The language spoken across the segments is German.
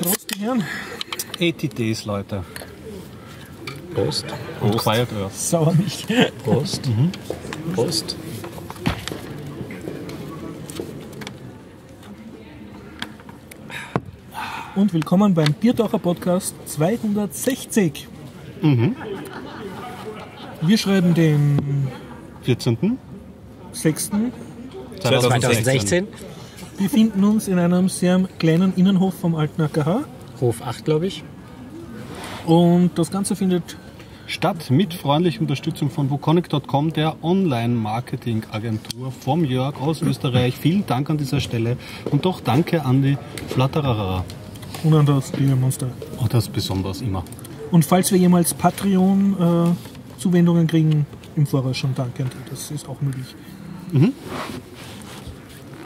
Prost, die Herren. 80 Days, Leute. Prost. Und Quiet Earth. Sauer nicht. Prost. Prost. Und willkommen beim Biertaucher Podcast 260. Wir schreiben den 14. 6. 2016. Wir befinden uns in einem sehr kleinen Innenhof vom alten AKH. Hof 8, glaube ich. Und das Ganze findet Stadt mit freundlicher Unterstützung von woconic.com, der Online-Marketing-Agentur vom Jörg aus Österreich. Vielen Dank an dieser Stelle und doch danke an die Flatterer. und an das Monster. Oh, das besonders immer. Und falls wir jemals Patreon-Zuwendungen kriegen, im Voraus schon danke. Das ist auch möglich.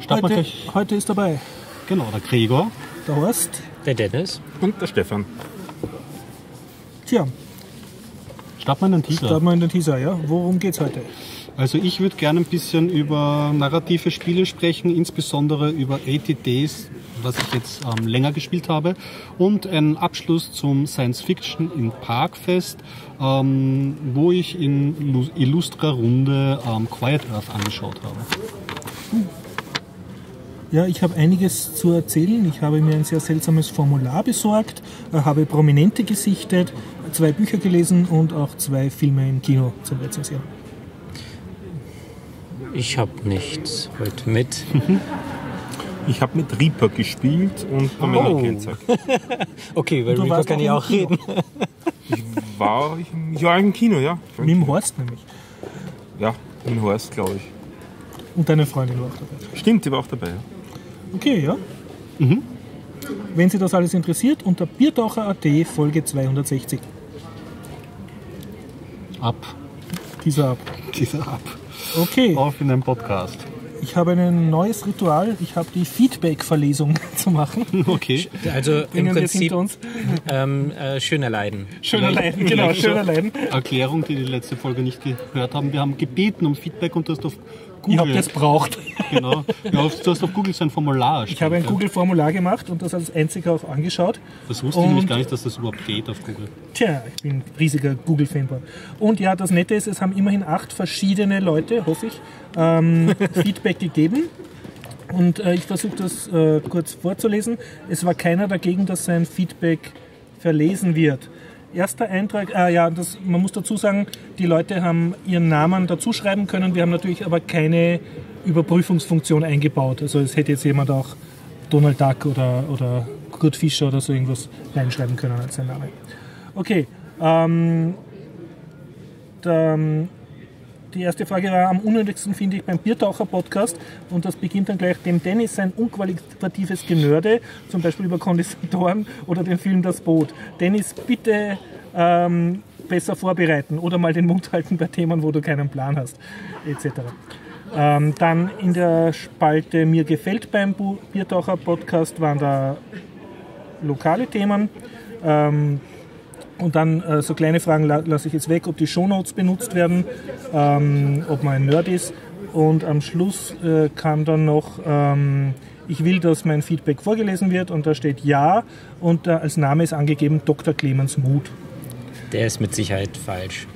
Starten Heute, heute ist dabei Genau, der Gregor. der Horst. Der Dennis. Und der Stefan. Tja, Starten wir in den Teaser. starten wir in den Teaser. Ja? Worum geht's heute? Also ich würde gerne ein bisschen über narrative Spiele sprechen, insbesondere über 80 Days, was ich jetzt ähm, länger gespielt habe, und einen Abschluss zum Science Fiction in Parkfest, ähm, wo ich in Lu- illustrer Runde ähm, Quiet Earth angeschaut habe. Ja, ich habe einiges zu erzählen. Ich habe mir ein sehr seltsames Formular besorgt, äh, habe Prominente gesichtet, zwei Bücher gelesen und auch zwei Filme im Kino zum Rezensieren. Ich habe nichts heute mit. Ich habe mit Reaper gespielt und Pamela Oh. Kenzak. Okay, weil Du Reaper kann auch ich auch Kino. reden. Ich war, ich, ich war im Kino, ja. Mit dem Horst nämlich. Ja, in Horst, glaube ich. Und deine Freundin war auch dabei. Stimmt, die war auch dabei. Ja. Okay, ja. Wenn Sie das alles interessiert, unter Biertaucher.at Folge 260. Ab, Dieser ab. dieser ab. Okay, Auf in den Podcast. ich habe ein neues Ritual. Ich habe die Feedback-Verlesung zu machen. Okay. Also im Prinzip uns. ähm, äh, schöner Leiden. Schöner Leiden, genau, schöner Leiden. Erklärung, die die letzte Folge nicht gehört haben. Wir haben gebeten um Feedback und du hast auf Ich habe Google, das braucht. genau, ja, du hast auf Google so ein Formular Ich habe ein ja. Google-Formular gemacht und das als einziger auch angeschaut. Das wusste ich nämlich Und- gar nicht, dass das überhaupt geht auf Google. Tja, ich bin riesiger Google-Fanboy. Und ja, das Nette ist, es haben immerhin acht verschiedene Leute, hoffe ich, ähm, Feedback gegeben. Und äh, ich versuche das äh, kurz vorzulesen. Es war keiner dagegen, dass sein Feedback verlesen wird. Erster Eintrag, ah ja, das, man muss dazu sagen, die Leute haben ihren Namen dazu schreiben können. Wir haben natürlich aber keine Überprüfungsfunktion eingebaut. Also es hätte jetzt jemand auch Donald Duck oder, oder Kurt Fischer oder so irgendwas reinschreiben können als sein Name. Okay, ähm, der, die erste Frage war, am unnötigsten finde ich beim Biertaucher-Podcast und das beginnt dann gleich, dem Dennis sein unqualitatives Genörde, zum Beispiel über Kondensatoren oder den Film Das Boot. Dennis, bitte ähm, besser vorbereiten oder mal den Mund halten bei Themen, wo du keinen Plan hast, etc. Ähm, dann in der Spalte Mir gefällt beim Biertaucher-Podcast waren da lokale Themen. Ähm, und dann äh, so kleine Fragen la lasse ich jetzt weg, ob die Shownotes benutzt werden, ähm, ob man ein Nerd ist. Und am Schluss äh, kam dann noch, ähm, ich will, dass mein Feedback vorgelesen wird und da steht Ja und äh, als Name ist angegeben Dr. Clemens Muth. Der ist mit Sicherheit falsch.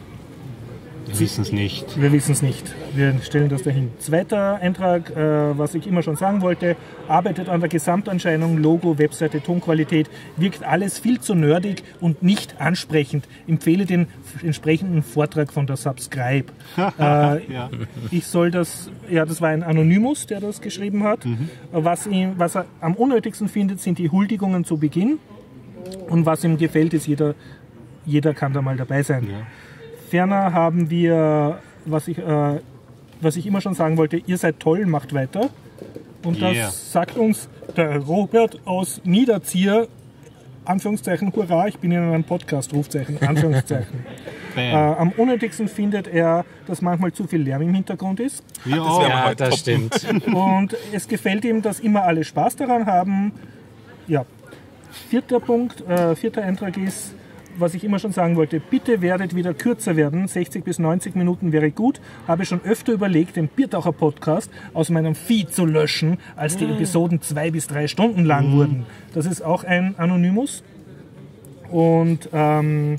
Wir wissen es nicht. Wir wissen es nicht. Wir stellen das dahin. Zweiter Eintrag, äh, was ich immer schon sagen wollte, arbeitet an der Gesamtanscheinung, Logo, Webseite, Tonqualität, wirkt alles viel zu nerdig und nicht ansprechend. Empfehle den entsprechenden Vortrag von der Subscribe. äh, Ja. ich soll das, ja, das war ein Anonymous, der das geschrieben hat. Was, ihm, was er am unnötigsten findet, sind die Huldigungen zu Beginn. Und was ihm gefällt, ist, jeder, jeder kann da mal dabei sein. Ja. Ferner haben wir, was ich, äh, was ich immer schon sagen wollte, ihr seid toll, macht weiter. Und das Yeah. sagt uns der Robert aus Niederzieher, Anführungszeichen, hurra, ich bin in einem Podcast, Rufzeichen, Anführungszeichen. äh, am unnötigsten findet er, dass manchmal zu viel Lärm im Hintergrund ist. Wir das Ja, halt das stimmt. Und es gefällt ihm, dass immer alle Spaß daran haben. Ja. Vierter Punkt, äh, vierter Eintrag ist, was ich immer schon sagen wollte, bitte werdet wieder kürzer werden. 60 bis 90 Minuten wäre gut. Habe schon öfter überlegt, den Biertaucher Podcast aus meinem Feed zu löschen, als die Episoden zwei bis drei Stunden lang wurden. Das ist auch ein Anonymus. Und ähm,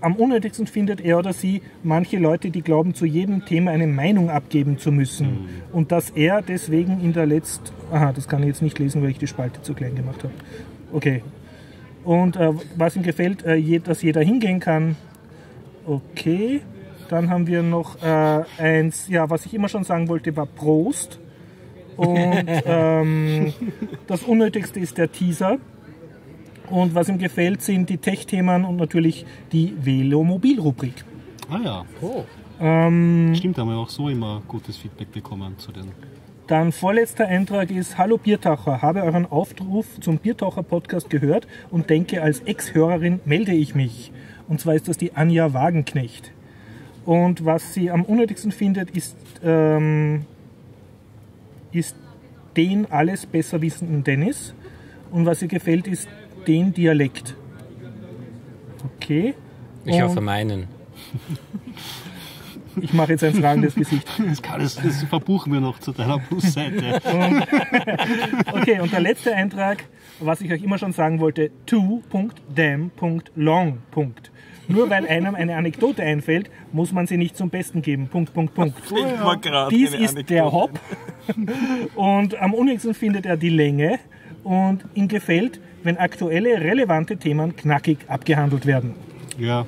am unnötigsten findet er oder sie manche Leute, die glauben, zu jedem Thema eine Meinung abgeben zu müssen. Und dass er deswegen in der letzten... Aha, das kann ich jetzt nicht lesen, weil ich die Spalte zu klein gemacht habe. Okay. Und äh, was ihm gefällt, äh, dass jeder hingehen kann. Okay. Dann haben wir noch äh, eins, ja, was ich immer schon sagen wollte, war Prost. Und ähm, das Unnötigste ist der Teaser. Und was ihm gefällt, sind die Tech-Themen und natürlich die Velomobil-Rubrik. Ah ja, Ähm, stimmt, haben wir auch so immer gutes Feedback bekommen zu den. Dann vorletzter Eintrag ist Hallo Biertaucher, habe euren Aufruf zum Biertaucher-Podcast gehört und denke, als Ex-Hörerin melde ich mich. Und zwar ist das die Anja Wagenknecht. Und was sie am unnötigsten findet, ist, ähm, ist den alles besser wissenden Dennis. Und was ihr gefällt, ist den Dialekt. Okay. Ich Und hoffe meinen. Ich mache jetzt ein fragendes Gesicht. Das, kann, das, das verbuchen wir noch zu deiner Busseite. Okay, und der letzte Eintrag, was ich euch immer schon sagen wollte, to.damn.long. Nur weil einem eine Anekdote einfällt, muss man sie nicht zum Besten geben. Punkt, Punkt, Punkt. Dies ist der Hop. Und am unnötigsten findet er die Länge. Und ihm gefällt, wenn aktuelle, relevante Themen knackig abgehandelt werden. Ja,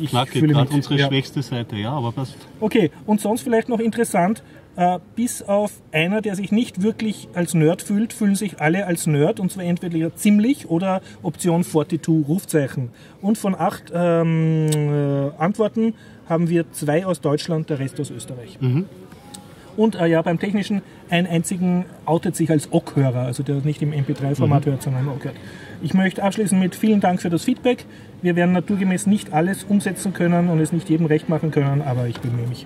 Ich fühle gerade unsere Ja. schwächste Seite, ja, aber passt. Okay, und sonst vielleicht noch interessant, äh, bis auf einer, der sich nicht wirklich als Nerd fühlt, fühlen sich alle als Nerd und zwar entweder ziemlich oder Option 42 Rufzeichen. Und von acht ähm, äh, Antworten haben wir zwei aus Deutschland, der Rest aus Österreich. Und äh, ja, beim Technischen, einen einzigen outet sich als OK-Hörer, also der nicht im MP3-Format hört, sondern im OK hört. Ich möchte abschließen mit vielen Dank für das Feedback. Wir werden naturgemäß nicht alles umsetzen können und es nicht jedem recht machen können, aber ich bemühe mich.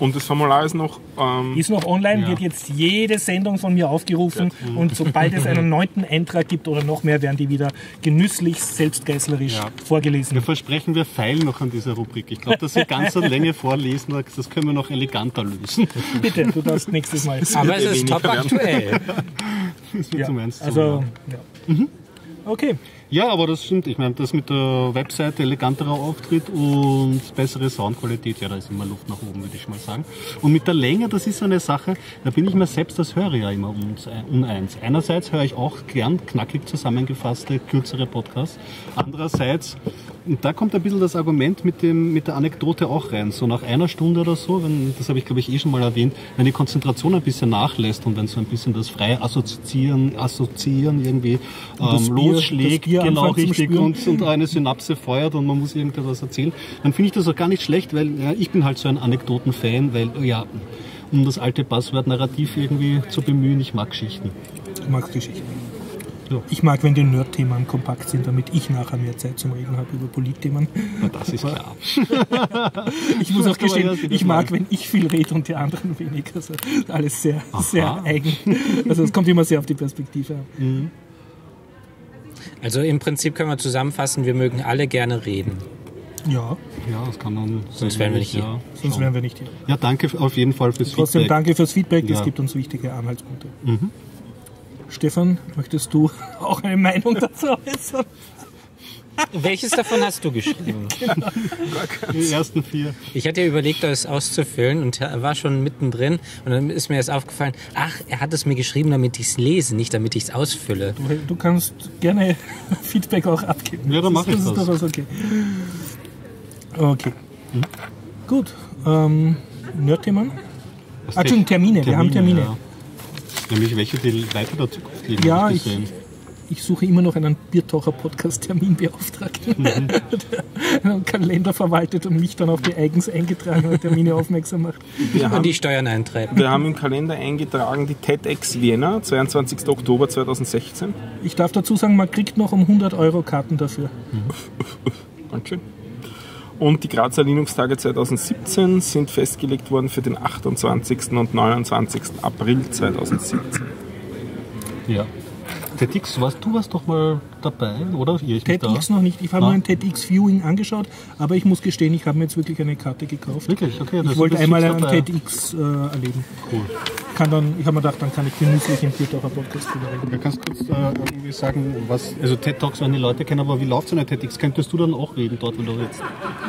Und das Formular ist noch. Ähm, Ist noch online, Ja. wird jetzt jede Sendung von mir aufgerufen und sobald es einen neunten Eintrag gibt oder noch mehr, werden die wieder genüsslich selbstgeißlerisch Ja. vorgelesen. Wir versprechen, wir feilen noch an dieser Rubrik. Ich glaube, dass wir ganz an Länge vorlesen, das können wir noch eleganter lösen. Bitte, du darfst nächstes Mal. Aber es ja ist top aktuell. Das wird Ja, zum Ernst also, ja. ja. Okay, ja, aber das stimmt. Ich meine, das mit der Webseite, eleganterer Auftritt und bessere Soundqualität, ja, da ist immer Luft nach oben, würde ich mal sagen. Und mit der Länge, das ist so eine Sache, da bin ich mir selbst als Hörer ja immer uneins. Einerseits höre ich auch gern knackig zusammengefasste, kürzere Podcasts. Andererseits, und da kommt ein bisschen das Argument mit, dem, mit der Anekdote auch rein. So nach einer Stunde oder so, wenn, das habe ich glaube ich eh schon mal erwähnt, wenn die Konzentration ein bisschen nachlässt und wenn so ein bisschen das freie Assoziieren, Assoziieren irgendwie ähm, Bier- losschlägt, genau richtig, und, und eine Synapse feuert und man muss irgendetwas erzählen, dann finde ich das auch gar nicht schlecht, weil ja, ich bin halt so ein Anekdoten-Fan, weil ja, um das alte Passwort Narrativ irgendwie zu bemühen, ich mag Geschichten. du magst Geschichten. Ja. Ich mag, wenn die Nerd-Themen kompakt sind, damit ich nachher mehr Zeit zum Reden habe über Politthemen. Na, das ist klar. Ich muss auch gestehen, ich mag, wenn ich viel rede und die anderen wenig. Also alles sehr, sehr Aha. eigen. Also es kommt immer sehr auf die Perspektive an. Also im Prinzip können wir zusammenfassen, wir mögen alle gerne reden. Ja, Ja, das kann man. Sonst wären wir nicht hier. ja, sonst wären wir nicht hier. Ja, danke auf jeden Fall fürs Trotzdem Feedback. danke fürs Feedback, es Ja. gibt uns wichtige Anhaltspunkte. Stefan, möchtest du auch eine Meinung dazu äußern? Welches davon hast du geschrieben? Die ersten vier. Ich hatte ja überlegt, das auszufüllen und er war schon mittendrin und dann ist mir erst aufgefallen, ach, er hat es mir geschrieben, damit ich es lese, nicht damit ich es ausfülle. Du, du kannst gerne Feedback auch abgeben. Ja, dann mach das ich ist, das. Das ist durchaus okay. Okay. Gut. Ähm, Nerdthemen? Was Ah, Entschuldigung, Termine. Wir haben Termine. Ja. Nämlich welche, die weiter der Zukunft liegen. Ja, ich, ich suche immer noch einen Biertaucher-Podcast-Terminbeauftragten, Mhm. der einen Kalender verwaltet und mich dann auf die eigens eingetragenen Termine aufmerksam macht. wir, Und haben, die Steuern eintreiben. wir haben im Kalender eingetragen die TEDx Vienna, 22. Oktober 2016. Ich darf dazu sagen, man kriegt noch um 100 Euro Karten dafür. Dankeschön. Und die Grazer Linux-Tage 2017 sind festgelegt worden für den 28. und 29. April 2017. Ja. TEDx, warst, du warst doch mal dabei, oder? Mich TEDx da? noch nicht. Ich habe nur ein TEDx Viewing angeschaut, aber ich muss gestehen, ich habe mir jetzt wirklich eine Karte gekauft. Wirklich? Okay, das Ich wollte einmal ein. TEDx äh, erleben. Cool. Kann dann, ich habe mir gedacht, dann kann ich genüsslich im Biertaucher Podcast drüber reden. Ja, kannst du kurz äh, irgendwie sagen, was, also TED Talks werden die Leute kennen, aber wie läuft so eine TEDx? Könntest du dann auch reden dort, wenn du jetzt?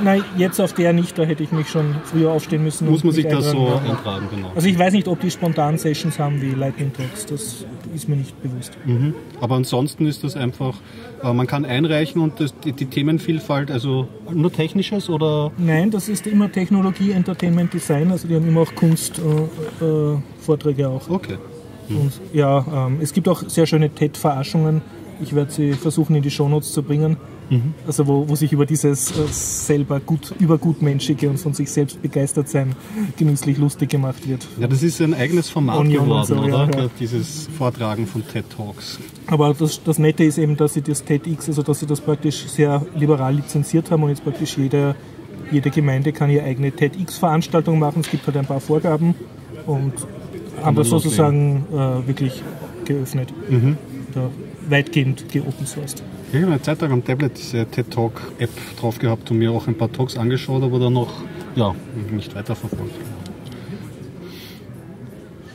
Nein, jetzt auf der nicht, da hätte ich mich schon früher aufstehen müssen. Muss man sich das so ja. eintragen, genau. Also ich weiß nicht, ob die spontan Sessions haben wie Lightning Talks, das ist mir nicht bewusst. Mhm. Aber ansonsten ist das einfach, äh, man kann einreichen und das, die, die Themenvielfalt, also nur technisches oder? Nein, das ist immer Technologie, Entertainment, Design, also die haben immer auch Kunst, äh, äh, auch. Okay. Und ja, ähm, es gibt auch sehr schöne TED-Verarschungen. Ich werde sie versuchen in die Shownotes zu bringen. Also wo, wo sich über dieses äh, selber gut, übergutmenschige und von sich selbst begeistert sein genüsslich lustig gemacht wird. Ja, das ist ein eigenes Format Onion geworden, so, oder? ja, ja. Dieses Vortragen von TED Talks. Aber das, das Nette ist eben, dass sie das TEDx, also dass sie das praktisch sehr liberal lizenziert haben und jetzt praktisch jede, jede Gemeinde kann ihre eigene TEDx-Veranstaltung machen. Es gibt halt ein paar Vorgaben und haben das sozusagen äh, wirklich geöffnet. Mhm. Oder weitgehend geopen sourced. Ich habe eine Zeit lang am Tablet diese TED Talk App drauf gehabt und mir auch ein paar Talks angeschaut, aber dann noch, ja, nicht weiterverfolgt.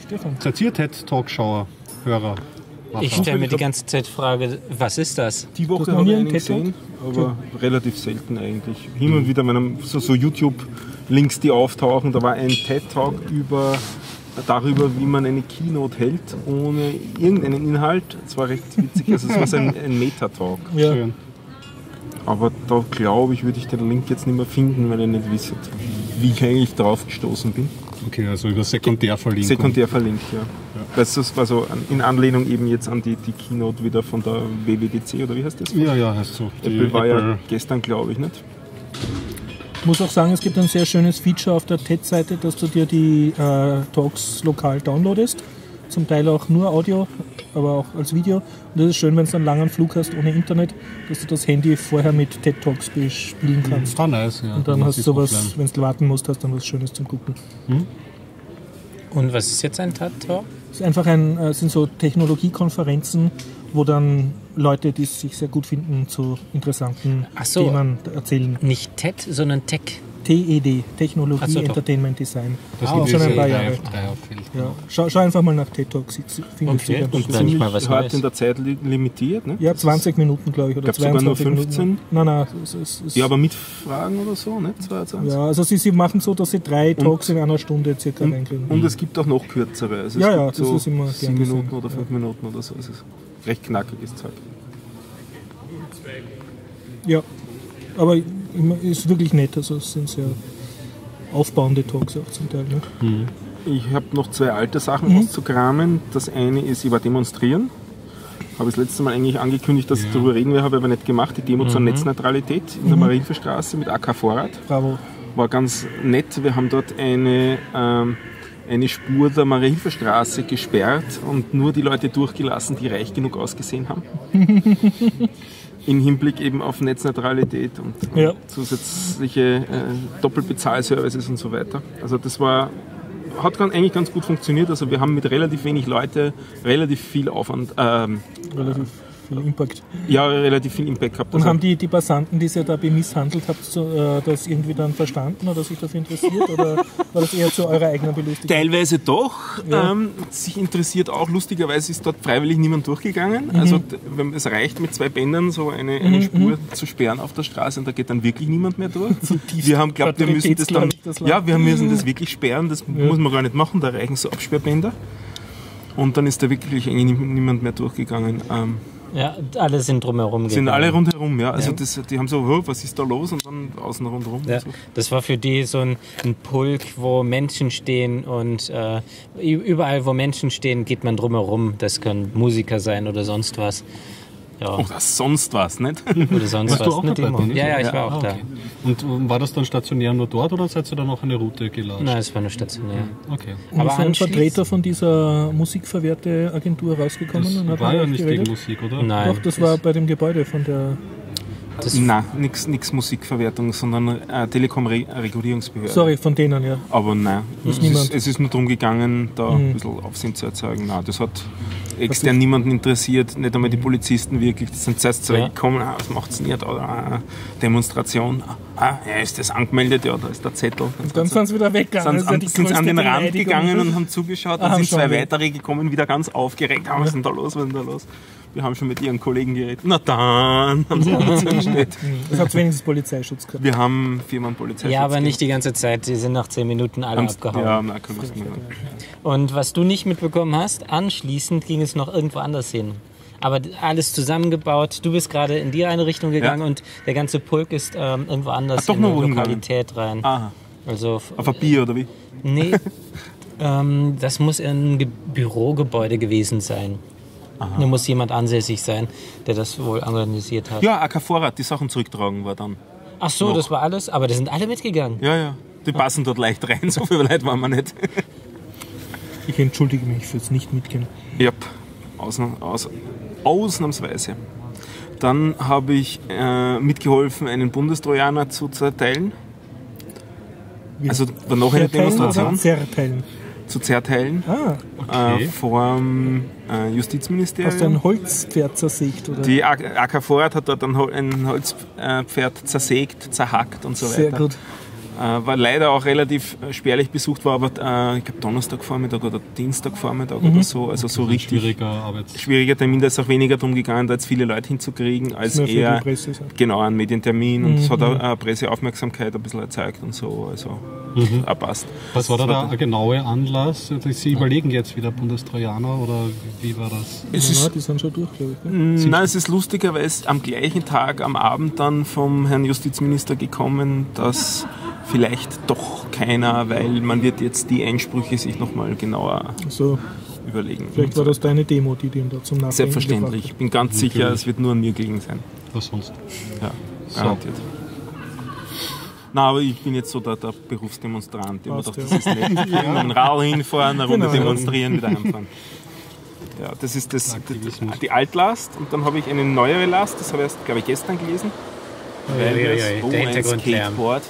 Stefan. Seid ihr TED Talk Schauer, Hörer? Ich stelle mir die ganze Zeit die Frage, was ist das? Die Woche habe nie ich einen TED Talk? gesehen, aber relativ selten eigentlich. Hin und wieder, wenn so, so YouTube-Links, die auftauchen, da war ein TED-Talk über darüber, wie man eine Keynote hält, ohne irgendeinen Inhalt. Es war recht witzig, also es war so ein, ein Meta-Talk. Ja. Schön. Aber da glaube ich, würde ich den Link jetzt nicht mehr finden, weil ich nicht wisse, wie ich eigentlich drauf gestoßen bin. Okay, also über Sekundärverlinkung. Sekundär verlinkt, ja. Das ist also an- in Anlehnung eben jetzt an die, die Keynote wieder von der WWDC oder wie heißt das? Ja, ja, heißt so. Die Apple war ja Apple- gestern, glaube ich, nicht? Ich muss auch sagen, es gibt ein sehr schönes Feature auf der TED-Seite, dass du dir die äh, Talks lokal downloadest. Zum Teil auch nur Audio, aber auch als Video. Und das ist schön, wenn du einen langen Flug hast ohne Internet, dass du das Handy vorher mit TED Talks bespielen kannst. Ah, nice, ja. Und dann Das hast du sowas, wenn du warten musst, hast du dann was Schönes zum Gucken. Und was ist jetzt ein TED-Talk? Es ist einfach ein, äh, sind so Technologiekonferenzen, wo dann Leute, die es sich sehr gut finden, zu interessanten so. Themen erzählen. Nicht TED, sondern Tech. TED, Technologie, so. Entertainment, Design. Das Ah, okay. schon ein paar Jahre. Ja. Schau, schau einfach mal nach TED Talks, Okay. Und dann- nicht mal was hart in der Zeit li- limitiert, ne? Ja, 20 Minuten, glaube ich, oder Gab's sogar 22 nur 15? Minuten. Nein, nein, es, es, es, Ja, aber mit Fragen oder so, ne? 22. ja, also sie, sie machen so, dass sie drei Talks in einer Stunde circa reinkriegen. Und es gibt auch noch kürzere. Also Ja, ja, gibt das so ist immer sieben gern Minuten gesehen. oder fünf Minuten oder so. Es ist recht knackiges Zeug. Ja, aber ist wirklich nett, also es sind sehr aufbauende Talks auch zum Teil. Ne? Ich habe noch zwei alte Sachen auszukramen. Das eine ist, ich war demonstrieren. Habe ich das letzte Mal eigentlich angekündigt, dass ich darüber reden werde, habe ich aber nicht gemacht. Die Demo zur Netzneutralität in der Marienstraße mit AK Vorrat. Bravo. War ganz nett. Wir haben dort eine, ähm, eine Spur der Marienstraße gesperrt und nur die Leute durchgelassen, die reich genug ausgesehen haben. Im Hinblick eben auf Netzneutralität und Ja. zusätzliche äh, Doppelbezahlservices und so weiter. Also das war hat eigentlich ganz gut funktioniert. Also wir haben mit relativ wenig Leute relativ viel Aufwand, ähm, Relativ viel Impact. ja relativ viel Impact gehabt. Und Also- haben die, die Passanten, die ihr da bemisshandelt habt, so, äh, das irgendwie dann verstanden oder sich dafür interessiert? oder war das eher zu eurer eigenen Belustigung? Teilweise doch. Ja. Ähm, sich interessiert auch. Lustigerweise ist dort freiwillig niemand durchgegangen. Mhm. Also es reicht mit zwei Bändern so eine, eine Spur zu sperren auf der Straße und da geht dann wirklich niemand mehr durch. Wir haben glaubt, wir müssen das dann. das ja, wir müssen das wirklich sperren. Das muss man gar nicht machen. Da reichen so Absperrbänder. Und dann ist da wirklich niemand mehr durchgegangen. Ähm, Ja, alle sind drumherum sind gegangen. alle rundherum, ja. Also Ja. Das, die haben so, "Oh, was ist da los? Und dann außen rundherum. Ja, so. das war für die so ein, ein Pulk, wo Menschen stehen und äh, überall, wo Menschen stehen, geht man drumherum. Das können Musiker sein oder sonst was. Ja, Oder sonst was, nicht? oder sonst Warst was. du auch Demo. Dennis? Ja, ja, ich war Ah, auch okay. Und ähm, war das dann stationär nur dort oder seid ihr dann noch eine Route da. gelatscht? Nein, es war nur stationär. Okay. Und Aber ist ein Vertreter von dieser Musikverwerteagentur rausgekommen Das und hat war ja nicht geredet? gegen Musik, oder? Nein. Doch, das war bei dem Gebäude von der Das, Nein, nichts Musikverwertung, sondern äh, Telekom-Regulierungsbehörde. Sorry, von denen, ja. Aber nein, es niemand. ist, es ist nur darum gegangen, da ein bisschen Aufsehen zu erzeugen. Nein, das hat extern niemanden interessiert, nicht einmal die Polizisten wirklich. Die sind zuerst zurückgekommen, ah, was macht's denn hier da? Ah, Demonstration. Ah, ja, ist das angemeldet? Ja, da ist der Zettel. Dann sind sie wieder weggegangen. sind, an, ja sind an den Rand Beleidigung. gegangen und haben zugeschaut. Dann Ah, sind zwei weitere gekommen, wieder ganz aufgeregt. Ah, was ist denn da los? Was ist denn da los? Wir haben schon mit ihren Kollegen geredet. Na dann, haben sie uns zugestellt. Das hat wenigstens Polizeischutz gehabt. Wir haben Firmenpolizei. ja, aber nicht die ganze Zeit. Die sind nach zehn Minuten alle abgehauen. Ja, na, können wir es nicht. Und was du nicht mitbekommen hast, anschließend ging es noch irgendwo anders hin. Aber alles zusammengebaut. Du bist gerade in die eine Richtung gegangen Ja. und der ganze Pulk ist ähm, irgendwo anders Ach, doch in eine Lokalität rein. Aha, Also auf ein Bier oder wie? nee, ähm, das muss ein Ge Bürogebäude gewesen sein. Da muss jemand ansässig sein, der das wohl organisiert hat. Ja, AK Vorrat, die Sachen zurücktragen war dann. Ach so, noch. das war alles. Aber da sind alle mitgegangen. Ja, ja. Die passen dort leicht rein, so viele Leute waren wir nicht. Ich entschuldige mich fürs Nicht-Mitgehen. Ja, ausna aus, ausnahmsweise. Dann habe ich äh, mitgeholfen, einen Bundestrojaner zu zerteilen. Wie- Also war noch eine Demonstration Zerteilen? zu zerteilen Ah, äh, vor dem äh, hast du Justizministerium. ein Holzpferd zersägt? Oder? Die AK Vorrat hat dort ein Hol- ein Holzpferd zersägt, zerhackt und so weiter. Sehr gut. Äh, war leider auch relativ äh, spärlich besucht, war aber äh, ich glaube Donnerstagvormittag oder Dienstagvormittag oder so. Also so richtig Schwieriger Arbeits... schwieriger Termin. Da ist auch weniger darum gegangen, da jetzt viele Leute hinzukriegen, als eher Presse. genau ein Medientermin. Und es hat auch äh, Presseaufmerksamkeit ein bisschen erzeugt und so. Also auch passt. Was war da der genaue Anlass? Also Sie überlegen jetzt wieder Bundestrojaner oder wie war das? Es Ja, ist, die sind schon durch, glaube ich. ne? Nein, es ist lustiger, weil es am gleichen Tag, am Abend dann vom Herrn Justizminister gekommen, dass vielleicht doch keiner, weil man wird jetzt die Einsprüche sich nochmal genauer So, überlegen. vielleicht war das deine Demo, die den da zum Nachdenken Selbstverständlich. Ich bin ganz sicher, es wird nur an mir gelegen sein. Was sonst? Ja, garantiert. Na, aber ich bin jetzt so der, der Berufsdemonstrant. Ich hab mir Passt, gedacht, das ist nett. Dem Rad hinfahren, eine Runde Genau. demonstrieren, wieder heimfahren. Ja, das ist das, die Altlast und dann habe ich eine neuere Last, das habe ich erst, glaube ich, gestern gelesen. Weil Uiuiui, das- oh, der ein. Skateboard.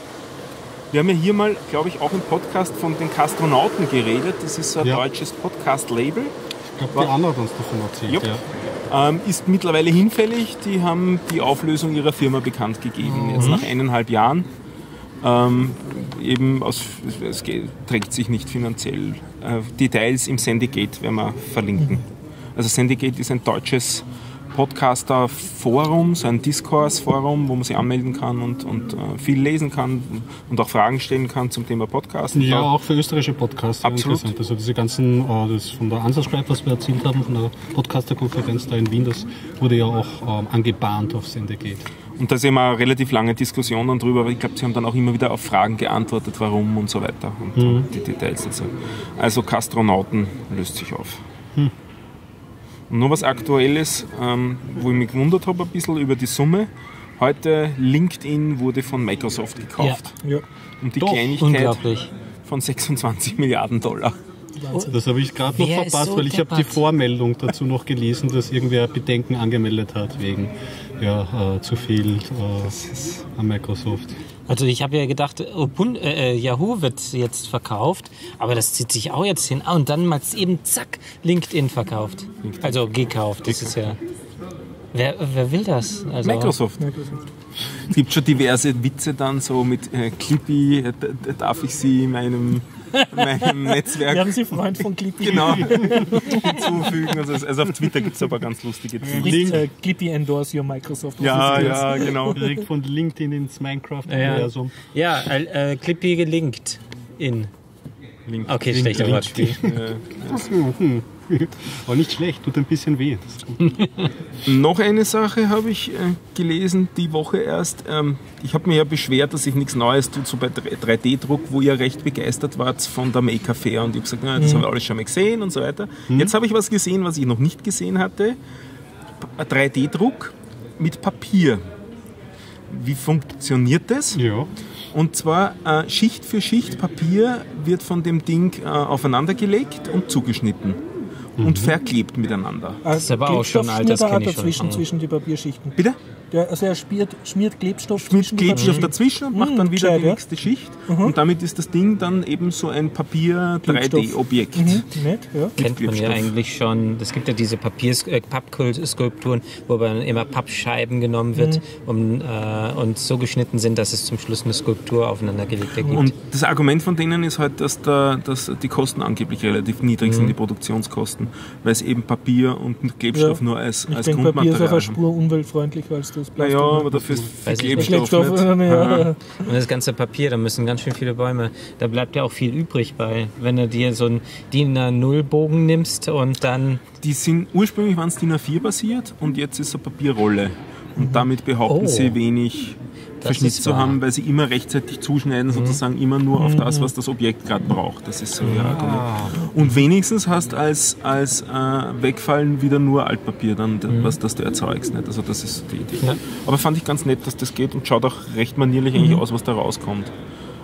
Wir haben ja hier mal, glaube ich, auch im Podcast von den Kastronauten geredet. Das ist so ein Ja. deutsches Podcast-Label. Ich glaube, die Anna hat uns davon erzählt. Jupp. Ja. Ähm, ist mittlerweile hinfällig. Die haben die Auflösung ihrer Firma bekannt gegeben, jetzt nach eineinhalb Jahren. Ähm, eben aus, es trägt sich nicht finanziell. Äh, Details im Syndicate werden wir verlinken. Also Syndicate ist ein deutsches Podcaster-Forum, so ein Diskurs-Forum, wo man sich anmelden kann und, und äh, viel lesen kann und auch Fragen stellen kann zum Thema Podcast. Ja, auch für österreichische Absolut. interessant. Also diese ganzen, äh, das von der Ansatzschreib, was wir erzählt haben, von der Podcaster-Konferenz da in Wien, das wurde ja auch ähm, angebahnt auf Sendegate. Und da ist immer eine relativ lange Diskussion dann drüber, aber ich glaube, sie haben dann auch immer wieder auf Fragen geantwortet, warum und so weiter. Und dann die Details dazu. Also Kastronauten löst sich auf. Und noch was Aktuelles, ähm, wo ich mich gewundert habe ein bisschen über die Summe. Heute LinkedIn wurde von Microsoft gekauft. Ja, Und die Doch, Kleinigkeit Unglaublich. von 26 Milliarden Dollar. Das habe ich gerade noch Wer verpasst, so weil ich habe die? Vormeldung dazu noch gelesen, dass irgendwer Bedenken angemeldet hat wegen ja, äh, zu viel äh, an Microsoft. Also ich habe ja gedacht, oh, Bund, äh, äh, Yahoo wird jetzt verkauft, aber das zieht sich auch jetzt hin. Ah, und dann mal eben zack, LinkedIn verkauft. Also gekauft, das ist ja... Wer, wer will das? Also, Microsoft. Microsoft. Es gibt schon diverse Witze dann so mit äh, Clippy, äh, darf ich sie meinem, meinem Netzwerk Werden Sie Freund von Clippy? genau, hinzufügen. Also, also auf Twitter gibt es aber ganz lustige Tweets. Äh, Clippy endorse your Microsoft. Ja, Office. ja, genau. Direkt von LinkedIn ins Minecraft-Universum. Ja, äh, äh, Clippy gelinkt in. Link- Okay, schlechter Wortspiel. Äh, Aber nicht schlecht, tut ein bisschen weh. Das ist gut. Noch eine Sache habe ich äh, gelesen, die Woche erst. Ähm, ich habe mir ja beschwert, dass ich nichts Neues tue, so bei 3D-Druck, wo ihr recht begeistert wart von der Maker Fair. Und ich habe gesagt, na, das haben wir alles schon mal gesehen und so weiter. Jetzt habe ich was gesehen, was ich noch nicht gesehen hatte. P- 3D-Druck mit Papier. Wie funktioniert das? Ja. Und zwar äh, Schicht für Schicht Papier wird von dem Ding äh, aufeinandergelegt und zugeschnitten und verklebt miteinander. Das ist aber auch schon ein altes, kenn ich schon. dazwischen, zwischen die Papierschichten. Bitte? Der, also er schmiert, schmiert Klebstoff die Klebstoff dazwischen und macht Mhm, dann wieder gescheit, die ja. nächste Schicht. Und damit ist das Ding dann eben so ein Papier-3D-Objekt. Mhm, nett, ja. Kennt man ja eigentlich schon. Es gibt ja diese Papiers äh, Pappskulpturen, wo dann immer Pappscheiben genommen wird um, äh, und so geschnitten sind, dass es zum Schluss eine Skulptur aufeinander gelegt ergibt. Und das Argument von denen ist halt, dass, da, dass die Kosten angeblich relativ niedrig Mhm. sind, die Produktionskosten, weil es eben Papier und Klebstoff Ja. nur als, Ich als denke, Papier ist auf Grundmaterial eine. Spur umweltfreundlicher als das Plastik. Naja, aber dafür ist. Klebstoff, nicht. ja. Und das ganze Papier, da müssen ganz schön viele Bäume. Da bleibt ja auch viel übrig bei. Wenn du dir so einen DIN A0-Bogen nimmst und dann. Die sind ursprünglich waren es DIN A4 basiert und jetzt ist es eine Papierrolle. Und damit behaupten Oh. sie wenig Verschnitt zu haben, weil sie immer rechtzeitig zuschneiden, sozusagen immer nur auf das, was das Objekt gerade braucht. Das ist so ihr Argument. Und wenigstens hast als, als äh, Wegfallen wieder nur Altpapier, dann, was das du erzeugst. Nicht? Also das ist die Idee. Ja. Aber fand ich ganz nett, dass das geht und schaut auch recht manierlich eigentlich aus, was da rauskommt.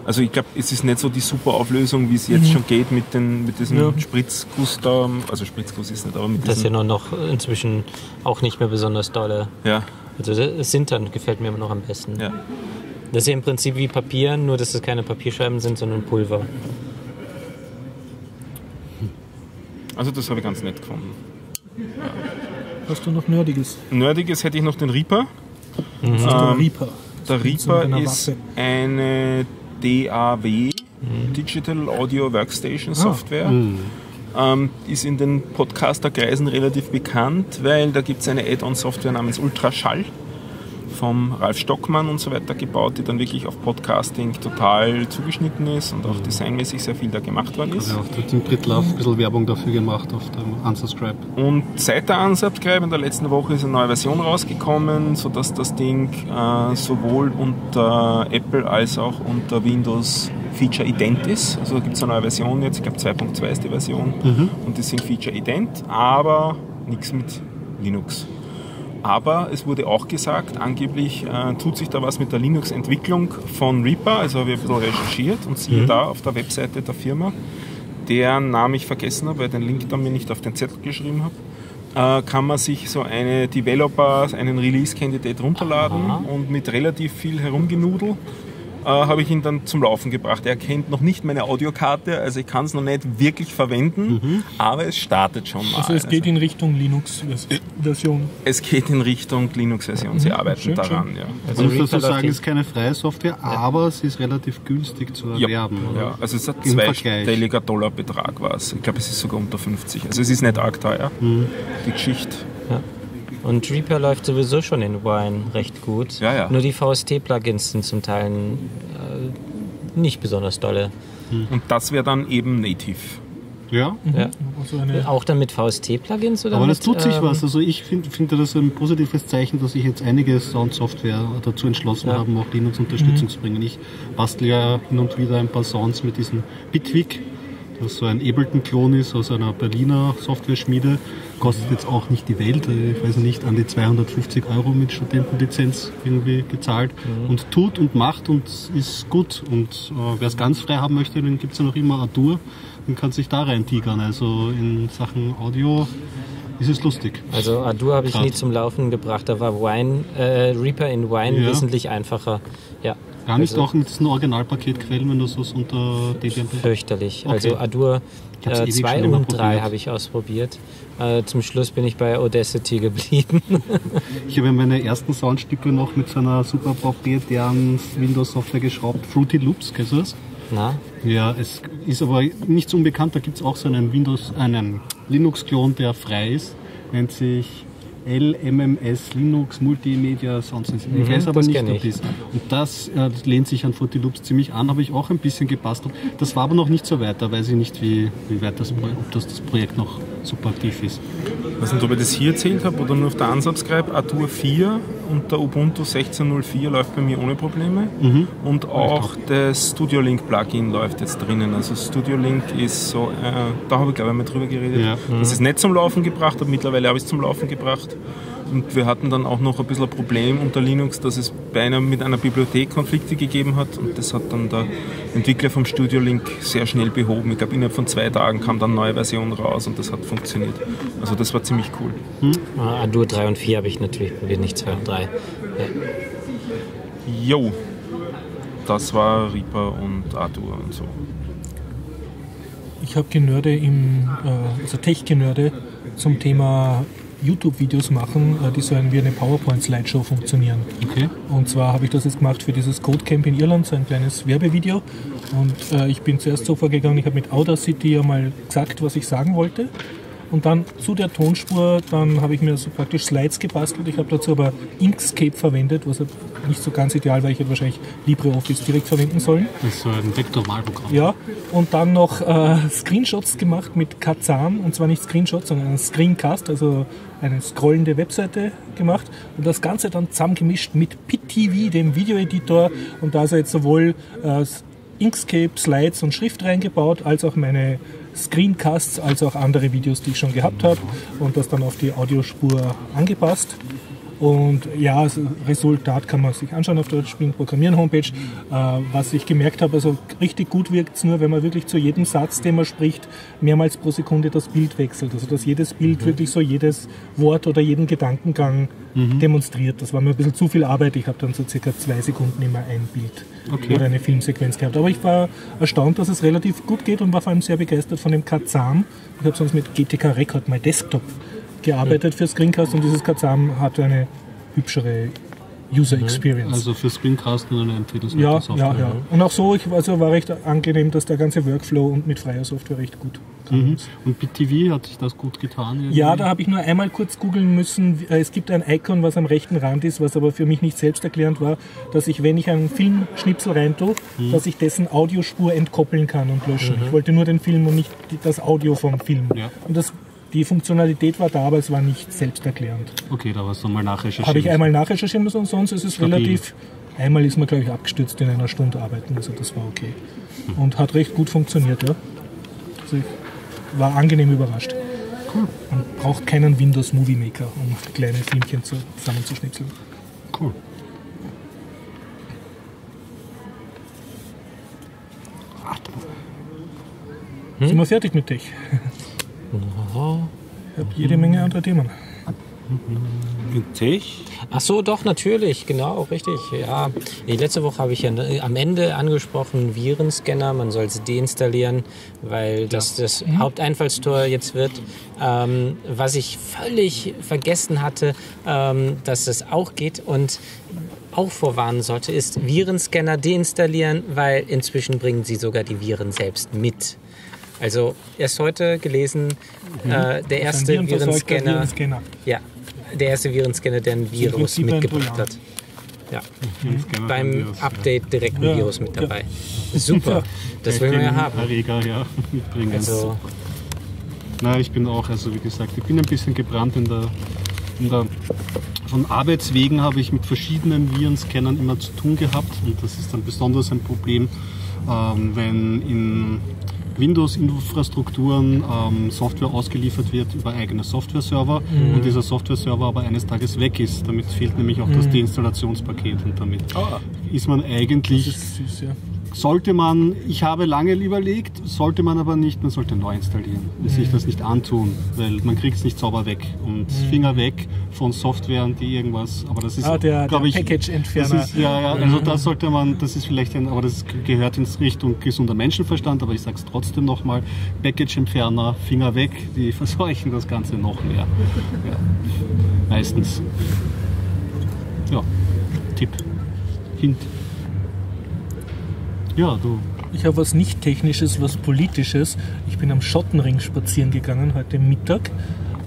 Also ich glaube, es ist nicht so die super Auflösung, wie es jetzt schon geht mit, den, mit diesem Ja. Spritzguss da. Also Spritzguss ist nicht, aber mit Das ist ja noch, noch inzwischen auch nicht mehr besonders dolle. ja, Also das Sintern gefällt mir immer noch am besten. ja. Das ist ja im Prinzip wie Papier, nur dass es keine Papierscheiben sind, sondern Pulver. Also das habe ich ganz nett gefunden. Hast du noch Nerdiges? Nerdiges hätte ich noch den Reaper. Das ist der Reaper. Der Reaper ist Waffe. eine DAW, Digital Audio Workstation Software. Ähm, ist in den Podcaster-Kreisen relativ bekannt, weil da gibt es eine Add-on-Software namens Ultraschall vom Ralf Stockmann und so weiter gebaut, die dann wirklich auf Podcasting total zugeschnitten ist und auch designmäßig sehr viel da gemacht worden ist. Also auch den Britlauf ein bisschen Werbung dafür gemacht auf dem Unsubscribe. Und seit der Unsubscribe in der letzten Woche ist eine neue Version rausgekommen, sodass das Ding äh, sowohl unter Apple als auch unter Windows Feature Ident ist. Also gibt es eine neue Version jetzt, ich glaube 2.2 ist die Version und die sind Feature Ident, aber nichts mit Linux. Aber es wurde auch gesagt, angeblich äh, tut sich da was mit der Linux-Entwicklung von Reaper. Also habe ich ein bisschen recherchiert und siehe da auf der Webseite der Firma, deren Namen ich vergessen habe, weil ich den Link da mir nicht auf den Zettel geschrieben habe, äh, kann man sich so eine Developer, einen Release-Candidate runterladen Aha. und mit relativ viel Herumgenudel äh, habe ich ihn dann zum Laufen gebracht. Er kennt noch nicht meine Audiokarte, also ich kann es noch nicht wirklich verwenden, aber es startet schon mal. Also es geht in Richtung Linux-Version. es geht in Richtung Linux-Version. Sie arbeiten schön, daran, ja. Also Man muss dazu sagen, es ist keine freie Software, aber sie ist relativ günstig zu Ja, erwerben. oder? ja, also es ist ein Im zweistelliger Dollarbetrag war es. Ich glaube, es ist sogar unter 50. Also es ist nicht arg teuer, Mhm. die Geschichte. Ja. Und Reaper läuft sowieso schon in Wine recht gut. Ja, ja. Nur die VST-Plugins sind zum Teil äh, nicht besonders dolle. Und das wäre dann eben native. ja. Ja. Also eine, Auch dann mit VST-Plugins oder Aber mit, das tut sich ähm, was. Also ich finde finde das ein positives Zeichen, dass sich jetzt einige Soundsoftware dazu entschlossen Ja. haben, auch Linux-Unterstützung zu bringen. Ich bastle ja hin und wieder ein paar Sounds mit diesem Bitwig, das so ein Ableton-Klon ist aus einer Berliner Software-Schmiede. Kostet jetzt auch nicht die Welt, äh, ich weiß nicht, an die 250 Euro mit Studentenlizenz irgendwie gezahlt. Und tut und macht und ist gut. Und äh, wer es ganz frei haben möchte, dann gibt es ja noch immer Adur und kann sich da rein tigern. Also in Sachen Audio ist es lustig. Also Adur habe ich Grad. nie zum Laufen gebracht. Da war Wine, äh, Reaper in Wine Ja. wesentlich einfacher. Ja. Gar nicht also, auch mit diesen Originalpaketquellen, wenn du so unter Debian bist. Fürchterlich. Okay. Also Adur Ich hab's äh, ewig 2 schon immer und 3 probiert. habe ich ausprobiert. Äh, zum Schluss bin ich bei Audacity geblieben. Ich habe meine ersten Soundstücke noch mit so einer super proprietären Windows-Software geschraubt. Fruity Loops, kennst du das? Na? Ja, es ist aber nicht so unbekannt. Da gibt es auch so einen Windows, einen Linux-Klon, der frei ist. Nennt sich LMMS Linux Multimedia Sound System. Ich Mhm, weiß aber das nicht, ob das. Und das äh, lehnt sich an Fruity Loops ziemlich an. Habe ich auch ein bisschen gebastelt. Das war aber noch nicht so weit. Da weiß ich nicht, wie, wie weit das, ob das, das Projekt noch super aktiv ist. Ich weiß nicht, ob ich das hier erzählt habe oder nur auf der Unsubscribe. Adur 4 und der Ubuntu 16.04 läuft bei mir ohne Probleme. Mhm. Und auch das Studio Link Plugin läuft jetzt drinnen. Also Studio Link ist so, äh, da habe ich glaube ich mal drüber geredet. Ja. Das ist nicht zum Laufen gebracht, aber mittlerweile habe ich es zum Laufen gebracht. Und wir hatten dann auch noch ein bisschen ein Problem unter Linux, dass es bei einer, mit einer Bibliothek Konflikte gegeben hat. Und das hat dann der Entwickler vom Studio Link sehr schnell behoben. Ich glaube, innerhalb von zwei Tagen kam dann eine neue Version raus und das hat funktioniert. Also das war ziemlich cool. Ah, Adur 3 und 4 habe ich natürlich probiert, nicht 2 und 3. Ja. Jo, das war Reaper und Arthur und so. Ich habe Genörde im, äh, also Tech-Genörde zum Thema YouTube-Videos machen, äh, die so wie eine PowerPoint-Slideshow funktionieren. Okay. Und zwar habe ich das jetzt gemacht für dieses Codecamp in Irland, so ein kleines Werbevideo. Und äh, ich bin zuerst so vorgegangen, ich habe mit Audacity einmal gesagt, was ich sagen wollte. Und dann zu der Tonspur, dann habe ich mir so praktisch Slides gebastelt. Ich habe dazu aber Inkscape verwendet, was nicht so ganz ideal, weil ich hätte wahrscheinlich LibreOffice direkt verwenden sollen. Das ist so ein Vektormalprogramm. Ja, und dann noch äh, Screenshots gemacht mit Kazam, und zwar nicht Screenshots, sondern einen Screencast, also eine scrollende Webseite gemacht und das Ganze dann zusammengemischt mit PitTV, dem Videoeditor, und da ist jetzt sowohl äh, Inkscape, Slides und Schrift reingebaut, als auch meine Screencasts, als auch andere Videos, die ich schon gehabt habe und das dann auf die Audiospur angepasst. Und ja, das Resultat kann man sich anschauen auf der Spring Programmieren Homepage. Äh, was ich gemerkt habe, also richtig gut wirkt es nur, wenn man wirklich zu jedem Satz, den man spricht, mehrmals pro Sekunde das Bild wechselt. Also dass jedes Bild wirklich so jedes Wort oder jeden Gedankengang demonstriert. Das war mir ein bisschen zu viel Arbeit. Ich habe dann so circa zwei Sekunden immer ein Bild Okay. oder eine Filmsequenz gehabt. Aber ich war erstaunt, dass es relativ gut geht und war vor allem sehr begeistert von dem Kazam. Ich habe sonst mit GTK Record, mein Desktop, gearbeitet für Screencast und dieses Kazam hat eine hübschere User Experience. Also für Screencast nur eine empfehlenswerte ja, Software. ja, ja. Und auch so, ich, also war recht angenehm, dass der ganze Workflow und mit freier Software recht gut kam. Mhm. Und BitTV hat sich das gut getan? irgendwie? Ja, da habe ich nur einmal kurz googeln müssen. Äh, Es gibt ein Icon, was am rechten Rand ist, was aber für mich nicht selbsterklärend war, dass ich, wenn ich einen Filmschnipsel rein tue, dass ich dessen Audiospur entkoppeln kann und löschen. Ich wollte nur den Film und nicht das Audio vom Film. Ja. Und das, die Funktionalität war da, aber es war nicht selbsterklärend. Okay, da war es nochmal nachrecherchiert. Habe ich einmal nachrecherchieren müssen und sonst ist es Stabil. relativ. Einmal ist man, glaube ich, abgestürzt in einer Stunde arbeiten, also das war okay. Und hat recht gut funktioniert, ja. Also ich war angenehm überrascht. Man braucht keinen Windows Movie Maker, um kleine Filmchen zu, zusammenzuschnipseln. Cool. Sind wir fertig mit Tech? Ich habe jede Menge andere Themen. Tech? Ach so, doch, natürlich, genau, richtig. Ja, die letzte Woche habe ich ja äh, am Ende angesprochen, Virenscanner, man soll sie deinstallieren, weil das das Haupteinfallstor jetzt wird. Ähm, was ich völlig vergessen hatte, ähm, dass das auch geht und auch vorwarnen sollte, ist Virenscanner deinstallieren, weil inzwischen bringen sie sogar die Viren selbst mit. Also erst heute gelesen, äh, der erste Virenscanner. Virenscanner. Ja, der erste Virenscanner, der ein Virus mitgebracht hat. Ja, Scanner beim Virus, Update direkt ein Ja, Virus mit ja. dabei. Super, das will man ja haben. Erreger, ja, mitbringen. Also, Na, ich bin auch, also wie gesagt, ich bin ein bisschen gebrannt in der, in der von Arbeitswegen habe ich mit verschiedenen Virenscannern immer zu tun gehabt und das ist dann besonders ein Problem, ähm, wenn in Windows-Infrastrukturen ähm, Software ausgeliefert wird über eigene Software-Server und dieser Software-Server aber eines Tages weg ist. Damit fehlt nämlich auch das Deinstallationspaket und damit ist man eigentlich Das ist süß, ja. Sollte man, ich habe lange überlegt, sollte man aber nicht, man sollte neu installieren. Sich das nicht antun, weil man kriegt es nicht sauber weg. Und Finger weg von Softwaren, die irgendwas, aber das ist, Ah, der, glaub der ich, Package-Entferner. ja, ja, also das sollte man, das ist vielleicht ein, aber das gehört in Richtung gesunder Menschenverstand, aber ich sage es trotzdem nochmal, Package-Entferner, Finger weg, die verseuchen das Ganze noch mehr. Ja. Meistens. Ja, Tipp. Hint. Ja, du. Ich habe was nicht Technisches, was Politisches. Ich bin am Schottenring spazieren gegangen heute Mittag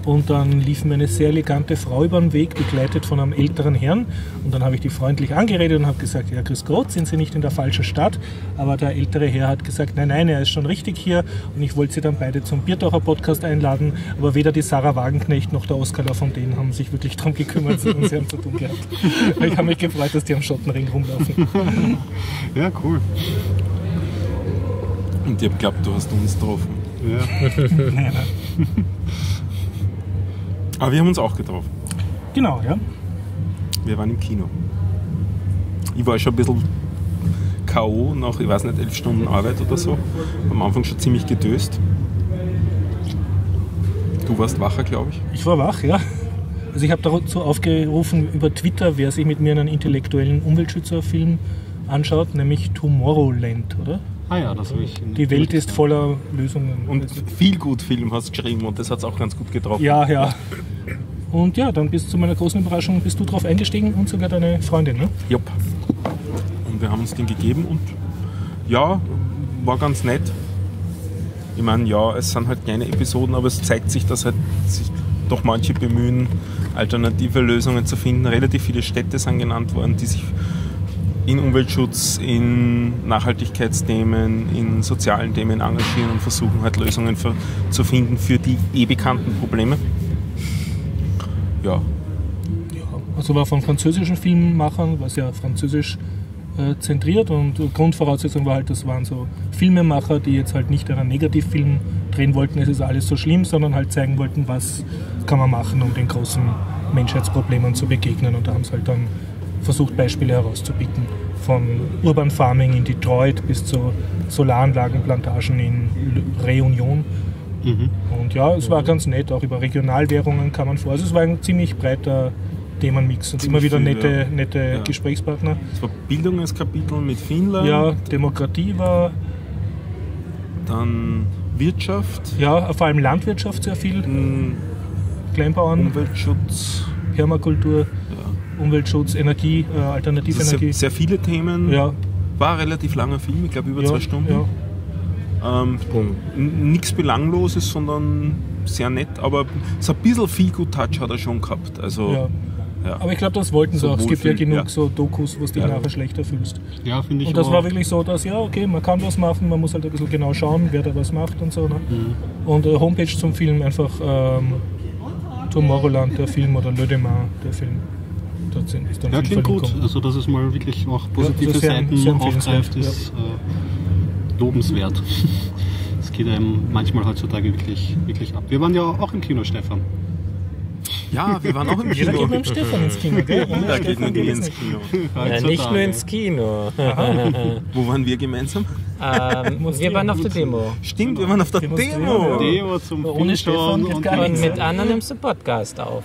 und dann lief mir eine sehr elegante Frau über den Weg, begleitet von einem älteren Herrn. Und dann habe ich die freundlich angeredet und habe gesagt, ja, grüß Gott, sind Sie nicht in der falschen Stadt? Aber der ältere Herr hat gesagt, nein, nein, er ist schon richtig hier. Und ich wollte Sie dann beide zum Biertaucher Podcast einladen. Aber weder die Sarah Wagenknecht noch der Oskar Lafontaine haben sich wirklich darum gekümmert, sondern sie haben zu tun gehabt. Ich habe mich gefreut, dass die am Schottenring rumlaufen. Ja, cool. Und ich habe geglaubt, du hast uns getroffen. Ja. Aber wir haben uns auch getroffen. Genau, ja. Wir waren im Kino. Ich war schon ein bisschen K.O. nach, ich weiß nicht, elf Stunden Arbeit oder so. Am Anfang schon ziemlich gedöst. Du warst wacher, glaube ich. Ich war wach, ja. Also ich habe dazu aufgerufen über Twitter, wer sich mit mir einen intellektuellen Umweltschützerfilm anschaut, nämlich Tomorrowland, oder? Ah ja, das habe ich. Die Welt ist voller Lösungen. Und viel gut Film hast du geschrieben und das hat es auch ganz gut getroffen. ja, ja. Und ja, dann bist zu meiner großen Überraschung bist du drauf eingestiegen und sogar deine Freundin, ne? Jupp. Und wir haben uns den gegeben und ja, war ganz nett. Ich meine, ja, es sind halt kleine Episoden, aber es zeigt sich, dass halt sich doch manche bemühen, alternative Lösungen zu finden. Relativ viele Städte sind genannt worden, die sich in Umweltschutz, in Nachhaltigkeitsthemen, in sozialen Themen engagieren und versuchen halt Lösungen für, zu finden für die eh bekannten Probleme. Ja, Also war von französischen Filmemachern, was ja französisch äh, zentriert und Grundvoraussetzung war halt, das waren so Filmemacher, die jetzt halt nicht einen Negativfilm drehen wollten, es ist alles so schlimm, sondern halt zeigen wollten, was kann man machen, um den großen Menschheitsproblemen zu begegnen und da haben sie halt dann versucht, Beispiele herauszupicken. Von Urban Farming in Detroit bis zu Solaranlagenplantagen in Reunion. Und ja, es war ganz nett, auch über Regionalwährungen kam man vor. Also es war ein ziemlich breiter Themenmix und immer Ziemlich wieder viel, nette, ja. nette Ja. Gesprächspartner. es war Bildungskapitel mit Finnland, Ja, Demokratie war, dann Wirtschaft, ja, vor allem Landwirtschaft sehr viel, m, Kleinbauern, Umweltschutz, Permakultur, Umweltschutz, Energie, äh, also Alternativenergie. sehr, sehr viele Themen. Ja, War ein relativ langer Film, ich glaube über ja, zwei Stunden. Ja. Ähm, Nichts Belangloses, sondern sehr nett, aber so ein bisschen viel gut Touch hat er schon gehabt. Also, Ja. ja. Aber ich glaube, das wollten sie So auch. Es gibt ja Wohlfühl, genug ja. so Dokus, wo du dich Ja. nachher schlechter fühlst. Ja, finde ich Und das war wirklich so, dass ja, okay, man kann was machen, man muss halt ein bisschen genau schauen, wer da was macht und so. Ne? Und äh, Homepage zum Film einfach ähm, Tomorrowland, der Film oder Le Demain, der Film. Dort sind, ist dann Ja, klingt gut. Also, dass es mal wirklich auch positive sehr- Seiten sehr aufgreift, empfehlenswert, ist äh, lobenswert. Es geht einem manchmal heutzutage wirklich, wirklich ab. Wir waren ja auch im Kino, Stefan. ja, wir waren auch im Jeder Kino. geht mit dem Stefan ins Kino, gell? Da geht nie geht's ins nicht. Kino. Ja, nicht nur ins Kino. Wo waren wir gemeinsam? ähm, wir du waren ja auf der Demo. Stimmt, wir waren auf der Demo. ja. Demo zum Ohne Stefan geht und gar Und nichts. mit anderen nimmst du Podcast auf.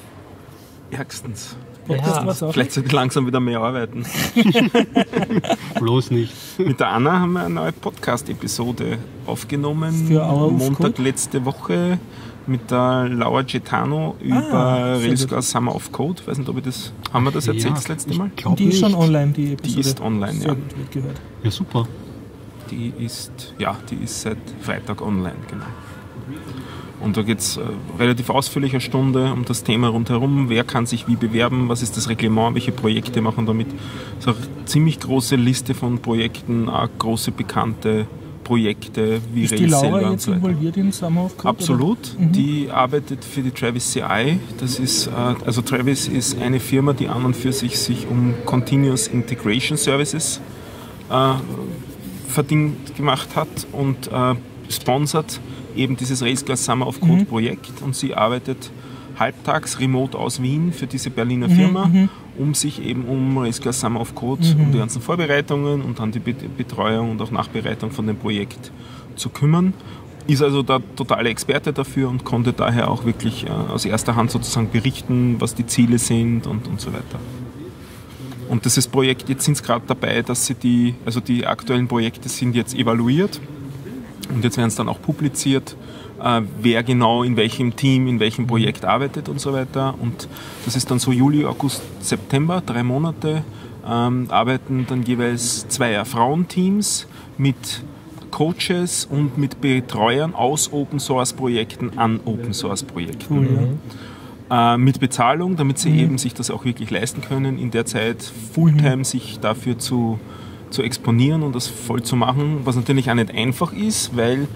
Ärgstens. Podcast Ja. auch. Vielleicht sollte ich langsam wieder mehr arbeiten. bloß nicht. Mit der Anna haben wir eine neue Podcast-Episode aufgenommen. Für Our Montag Code? letzte Woche mit der Laura Getano über Ah, sehr Railscar Summer of Code. weiß nicht, ob ich das. Haben wir das erzählt Ja, das letzte Mal? Ich glaube Die ist schon online, die Episode. ist online, Sehr ja. gut, wird gehört. Ja, super. Die ist, ja, die ist seit Freitag online, genau. Und da geht es äh, relativ ausführlich eine Stunde um das Thema rundherum. Wer kann sich wie bewerben? Was ist das Reglement? Welche Projekte machen damit? So eine ziemlich große Liste von Projekten, auch große bekannte Projekte wie Ist die Rails Laura selber und jetzt involviert in Summer? Absolut. Die arbeitet für die Travis CI. Das ist, äh, also Travis ist eine Firma, die an und für sich sich um Continuous Integration Services äh, verdient gemacht hat und äh, sponsert eben dieses Railsglass Summer of Code Projekt und sie arbeitet halbtags remote aus Wien für diese Berliner Firma, um sich eben um Railsglass Summer of Code, um die ganzen Vorbereitungen und dann die Bet- Betreuung und auch Nachbereitung von dem Projekt zu kümmern. Ist also der totale Experte dafür und konnte daher auch wirklich äh, aus erster Hand sozusagen berichten, was die Ziele sind und, und so weiter. Und dieses Projekt, jetzt sind es gerade dabei, dass sie die, also die aktuellen Projekte sind jetzt evaluiert und jetzt werden es dann auch publiziert, äh, wer genau in welchem Team, in welchem Projekt arbeitet und so weiter. Und das ist dann so Juli, August, September, drei Monate, ähm, arbeiten dann jeweils zweier Frauenteams mit Coaches und mit Betreuern aus Open Source Projekten an Open Source Projekten ja. äh, mit Bezahlung, damit sie eben sich das auch wirklich leisten können, in der Zeit Fulltime sich dafür zu, zu exponieren und das voll zu machen, was natürlich auch nicht einfach ist, weil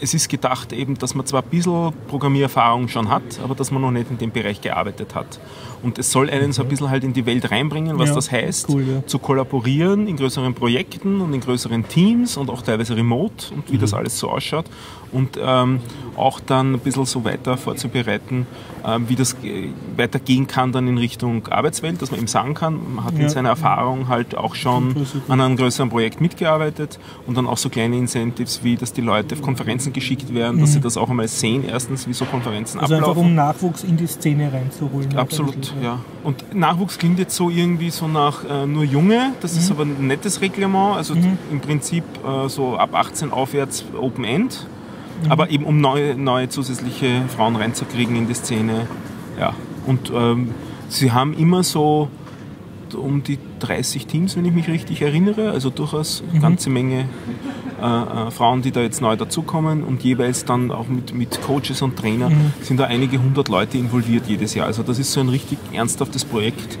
es ist gedacht eben, dass man zwar ein bisschen Programmiererfahrung schon hat, aber dass man noch nicht in dem Bereich gearbeitet hat. Und es soll einen so ein bisschen halt in die Welt reinbringen, was Ja, das heißt, cool, ja. zu kollaborieren in größeren Projekten und in größeren Teams und auch teilweise remote und wie das alles so ausschaut. Und ähm, auch dann ein bisschen so weiter vorzubereiten, ähm, wie das äh, weitergehen kann dann in Richtung Arbeitswelt, dass man eben sagen kann, man hat Ja. in seiner Erfahrung halt auch schon Super, super. an einem größeren Projekt mitgearbeitet und dann auch so kleine Incentives, wie dass die Leute auf Konferenzen geschickt werden, dass sie das auch einmal sehen, erstens, wie so Konferenzen Mhm. Also einfach ablaufen. um Nachwuchs in die Szene reinzuholen. Absolut, ja. Und Nachwuchs klingt jetzt so irgendwie so nach äh, nur Junge, das Mhm. ist aber ein nettes Reglement, also im Prinzip äh, so ab 18 aufwärts Open End, Mhm. aber eben um neue, neue zusätzliche Frauen reinzukriegen in die Szene. Ja. Und ähm, sie haben immer so um die 30 Teams, wenn ich mich richtig erinnere, also durchaus Mhm. eine ganze Menge äh, äh, Frauen, die da jetzt neu dazukommen und jeweils dann auch mit, mit Coaches und Trainer Mhm. sind da einige hundert Leute involviert jedes Jahr. Also das ist so ein richtig ernsthaftes Projekt,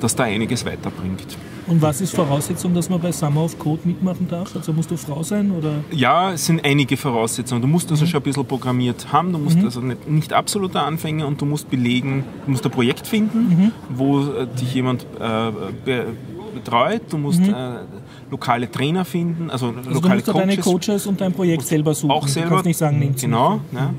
das da einiges weiterbringt. Und was ist Voraussetzung, dass man bei Summer of Code mitmachen darf? Also musst du Frau sein oder? Ja, es sind einige Voraussetzungen. Du musst Mhm. also schon ein bisschen programmiert haben, du musst also nicht, nicht absoluter Anfänger und du musst belegen, du musst ein Projekt finden, Mhm. wo äh, dich jemand äh, be betreut, du musst äh, lokale Trainer finden, also, Mhm. Also du lokale musst ja deine Coaches. Coaches und dein Projekt selber suchen. auch Du selber. kannst nicht sagen, nehmt Genau. Ne?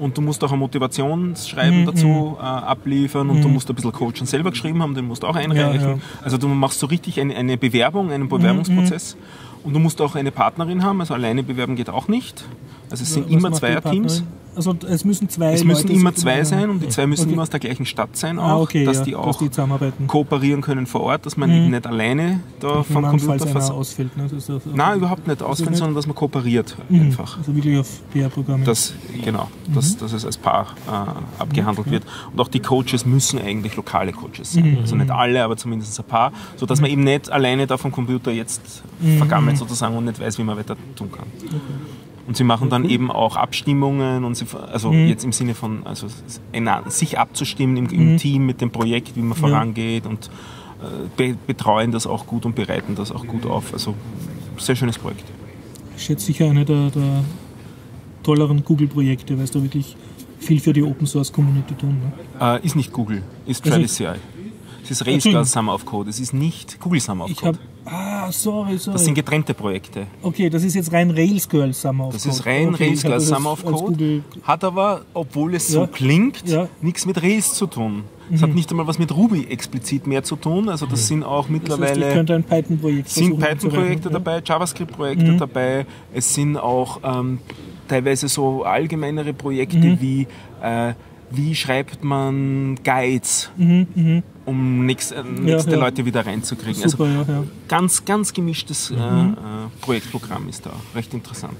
Und du musst auch ein Motivationsschreiben Mhm, dazu äh, abliefern und du musst ein bisschen coachen selber geschrieben haben, den musst du auch einreichen. Ja, ja. Also du machst so richtig eine, eine Bewerbung, einen Bewerbungsprozess. Mhm, Und du musst auch eine Partnerin haben, also alleine bewerben geht auch nicht. Also es sind immer die Zweierteams. Also es müssen zwei Es müssen Leute immer zwei sein und die zwei müssen Okay. immer aus der gleichen Stadt sein auch, Ah, okay, dass ja, die dass auch die zusammenarbeiten. kooperieren können vor Ort, dass man eben nicht alleine da vom Computer vers ausfällt. Ne? Das das, Nein, überhaupt nicht ausfällt, nicht? sondern dass man kooperiert Mhm. einfach. Also wirklich auf PR-Programme. Das, genau, dass, dass es als Paar äh, abgehandelt wird. Und auch die Coaches müssen eigentlich lokale Coaches sein. Also nicht alle, aber zumindest ein paar, sodass man eben nicht alleine da vom Computer jetzt vergammelt sozusagen und nicht weiß, wie man weiter tun kann. Und sie machen dann eben auch Abstimmungen und sie, also jetzt im Sinne von also sich abzustimmen im, im Team mit dem Projekt, wie man vorangeht und äh, be betreuen das auch gut und bereiten das auch gut auf. Also sehr schönes Projekt. Ich schätze sicher eine der, der tolleren Google-Projekte, weil du wirklich viel für die Open Source Community tun. Ne? Äh, ist nicht Google, ist Also- Travis CI. Es ist Rails. Summer of Code, es ist nicht Google Summer of Ich Code. habe. Ah, sorry, sorry. Das sind getrennte Projekte. okay, das ist jetzt rein Rails Girl Summer of Das Code. ist rein okay, Rails das Summer of Code, hat aber, obwohl es so Ja. klingt, Ja. Mhm. nichts mit Rails zu tun. Es hat nicht einmal was mit Ruby explizit mehr zu tun. Also das sind auch das heißt, mittlerweile ein Python-Projekt sind Python-Projekte rechnen, dabei, JavaScript-Projekte Mhm. dabei. Es sind auch ähm, teilweise so allgemeinere Projekte Mhm. wie äh, wie schreibt man Guides, um nächst, äh, nächste Mhm, ja. Leute wieder reinzukriegen. Ja. Super, Also ja, ja. ganz, ganz gemischtes äh, Mhm. äh, Projektprogramm ist da. Recht interessant.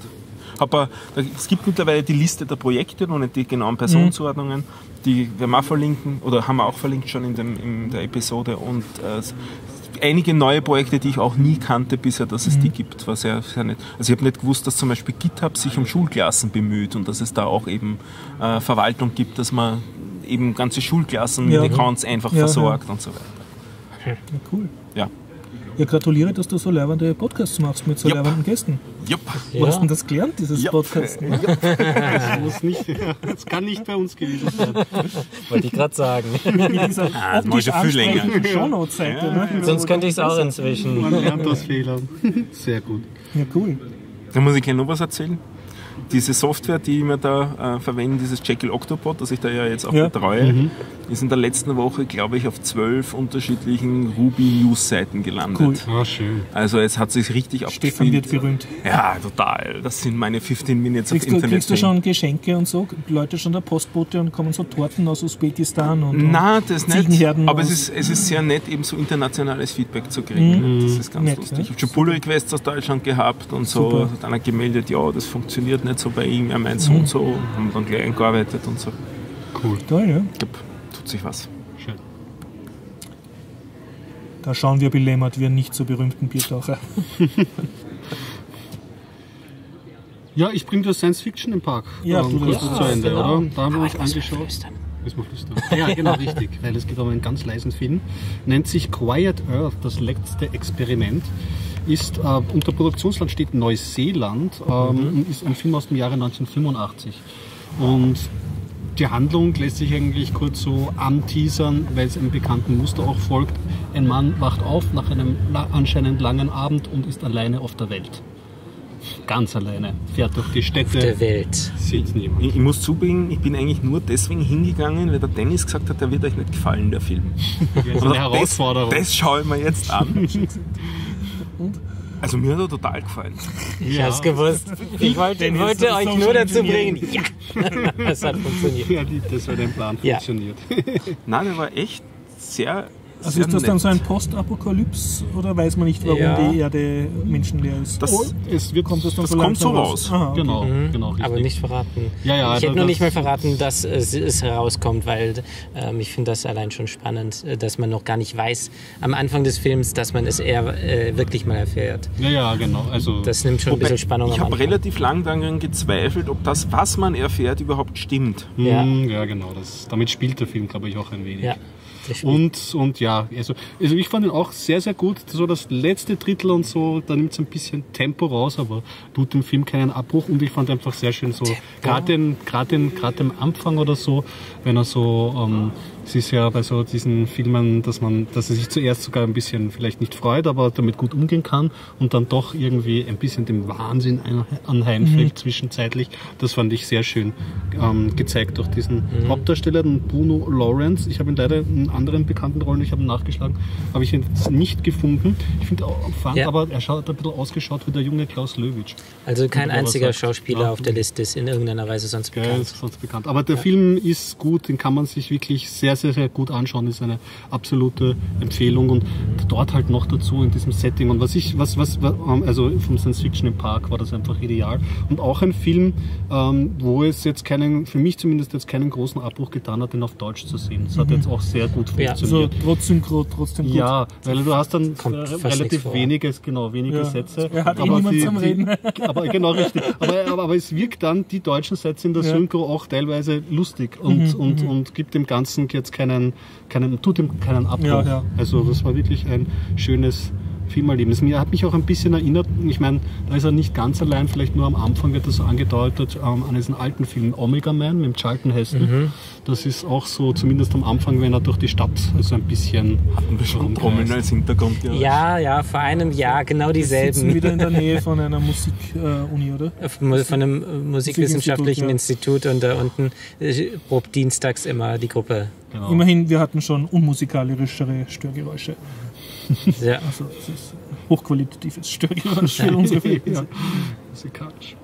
Aber es gibt mittlerweile die Liste der Projekte, noch nicht die genauen Personenzuordnungen. Die werden wir auch verlinken, oder haben wir auch verlinkt schon in, dem, in der Episode. Und äh, einige neue Projekte, die ich auch nie kannte bisher, dass es Mhm. die gibt, war sehr, sehr nett. Also ich habe nicht gewusst, dass zum Beispiel GitHub sich um Schulklassen bemüht und dass es da auch eben äh, Verwaltung gibt, dass man eben ganze Schulklassen Ja. mit Accounts einfach Ja, versorgt und so weiter. Ja, cool. Ja. Ja, gratuliere, dass du so leibende Podcasts machst mit so Jupp. leibenden Gästen. Jupp. Wo hast du denn das gelernt, dieses Ja. Podcast? Das, muss nicht, das kann nicht bei uns gewesen sein. Wollte ich gerade sagen. Mit dieser das optisch ich ja viel länger. Shownote-Seite. Ne? Sonst könnte ich es auch inzwischen. Man lernt aus Fehlern. Sehr gut. Ja, cool. Da muss ich gleich noch was erzählen. Diese Software, die wir da äh, verwenden, dieses Jekyll Octopod, das ich da ja jetzt auch Ja. betreue, ist in der letzten Woche, glaube ich, auf zwölf unterschiedlichen Ruby-News-Seiten gelandet. Cool. Ah, schön. Also es hat sich richtig Stefan wird abgespielt. berühmt. Ja, total. Das sind meine 15 Minutes Kriegst auf du, Internet. kriegst du schon Geschenke und so? Leute schon der Postbote und kommen so Torten aus Usbekistan und, Nein, das nicht. Ziegenherden Aber es ist, es ist sehr nett, eben so internationales Feedback zu kriegen. Das ist ganz Nett, lustig. ja. Ich habe schon Pull-Requests aus Deutschland gehabt und so. Super. Hat einer gemeldet, ja, das funktioniert nicht so bei ihm, er meint so und so. Haben dann gleich eingearbeitet und so. Cool. Toll, ja. Ich tut sich was. Schön. Da schauen wir belämmert, wir nicht so berühmten Biertaucher. Ja, ich bringe das Science Fiction im Park. Ja, du kurz darfst zu. Ende, genau. oder? Da haben wir uns angeschaut. Müssen wir flüstern. Ja, genau, richtig. Weil es geht um einen ganz leisen Film. Nennt sich Quiet Earth, das letzte Experiment. Ist äh, unter Produktionsland steht Neuseeland ähm, und ist ein Film aus dem Jahre 1985. Und die Handlung lässt sich eigentlich kurz so anteasern, weil es einem bekannten Muster auch folgt. Ein Mann wacht auf nach einem la- anscheinend langen Abend und ist alleine auf der Welt. Ganz alleine. Fährt durch die Städte. der Welt. Sieht niemand. Ich, ich muss zugeben, ich bin eigentlich nur deswegen hingegangen, weil der Dennis gesagt hat, der wird euch nicht gefallen, der Film. Das ist eine das, Herausforderung. das schaue ich mir jetzt an. Also mir hat er total gefallen. Ich Ja. hab's gewusst. Ich wollte, Dennis, wollte euch nur dazu bringen. Ja, es hat funktioniert. Ja, das war dein Plan. Ja. Funktioniert. Nein, der war echt sehr, Also ist das dann nett. so ein Postapokalypse oder weiß man nicht, warum Ja. die Erde menschenleer ist? Das- Oh, Es wird, kommt das dann das so kommt so raus. Aha, okay. Genau, genau. Richtig. Aber nicht verraten. Ja, ja, ich also hätte nur nicht mal verraten, dass es, es herauskommt, weil ähm, ich finde das allein schon spannend, äh, dass man noch gar nicht weiß am Anfang des Films, dass man es eher äh, wirklich mal erfährt. Ja, ja, genau. Also, Das nimmt schon ein bisschen Spannung ich habe relativ lang daran gezweifelt, ob das, was man erfährt, überhaupt stimmt. Ja. Mm, ja, genau. Das, damit spielt der Film, glaube ich, auch ein wenig. Ja, Und, und ja, also, also ich fand ihn auch sehr, sehr gut. So das letzte Drittel und so, da nimmt es ein bisschen Tempo raus, aber tut dem Film keinen Abbruch. Und ich fand einfach sehr schön so, gerade den, gerade den, gerade am Anfang oder so, wenn er so, ähm, es ist ja bei so diesen Filmen, dass man, dass er sich zuerst sogar ein bisschen vielleicht nicht freut, aber damit gut umgehen kann und dann doch irgendwie ein bisschen dem Wahnsinn anheimfällt zwischenzeitlich. Das fand ich sehr schön ähm, gezeigt durch diesen Hauptdarsteller, den Bruno Lawrence. Ich habe ihn leider in anderen bekannten Rollen, ich habe ihn nachgeschlagen, habe ich ihn jetzt nicht gefunden. Ich finde, auch- fand Ja. aber, er schaut ein bisschen ausgeschaut wie der junge Klaus Löwitsch. Also kein einziger Schauspieler Ja. auf der Liste ist in irgendeiner Weise sonst Ja, bekannt. ist sonst bekannt. Aber der Film ist gut, den kann man sich wirklich sehr, sehr, sehr gut anschauen. Ist eine absolute Empfehlung und dort halt noch dazu in diesem Setting. Und was ich, was, was, was ähm, also vom Science Fiction im Park war das einfach ideal. Und auch ein Film, ähm, wo es jetzt keinen, für mich zumindest jetzt keinen großen Abbruch getan hat, den auf Deutsch zu sehen. Das hat jetzt auch sehr gut Ja. Also funktioniert. trotzdem, trotzdem gut. Ja, weil du hast dann Kommt äh, nichts relativ weniges, genau, wenige Ja. Sätze. Er hat eh niemand zum Reden. aber genau richtig. Aber, aber, aber es wirkt dann die deutschen Sätze in der Ja. Synchro auch teilweise lustig und, und, und gibt dem Ganzen jetzt keinen, keinen tut ihm keinen Abbruch. Ja, ja. Also das war wirklich ein schönes Filmerlebnis. Mir hat mich auch ein bisschen erinnert, ich meine, da ist er nicht ganz allein, vielleicht nur am Anfang wird das so angedeutet, ähm, an diesen alten Film Omega Man mit dem Charlton Heston. Mhm. Das ist auch so, zumindest am Anfang, wenn er durch die Stadt so ein bisschen Hatten wir schon. Trommeln als Hintergrund. Ja, ja, vor einem Jahr genau Wir sitzen dieselben. wieder in der Nähe von einer Musikuni, oder? Von einem äh, musikwissenschaftlichen Musikinstitut, Institut und da unten äh, probt dienstags immer die Gruppe. Genau. Immerhin, wir hatten schon unmusikalischere Störgeräusche. Ja. Also es ist hochqualitatives Störgeräusch für unsere Verhältnisse. Musikalisch.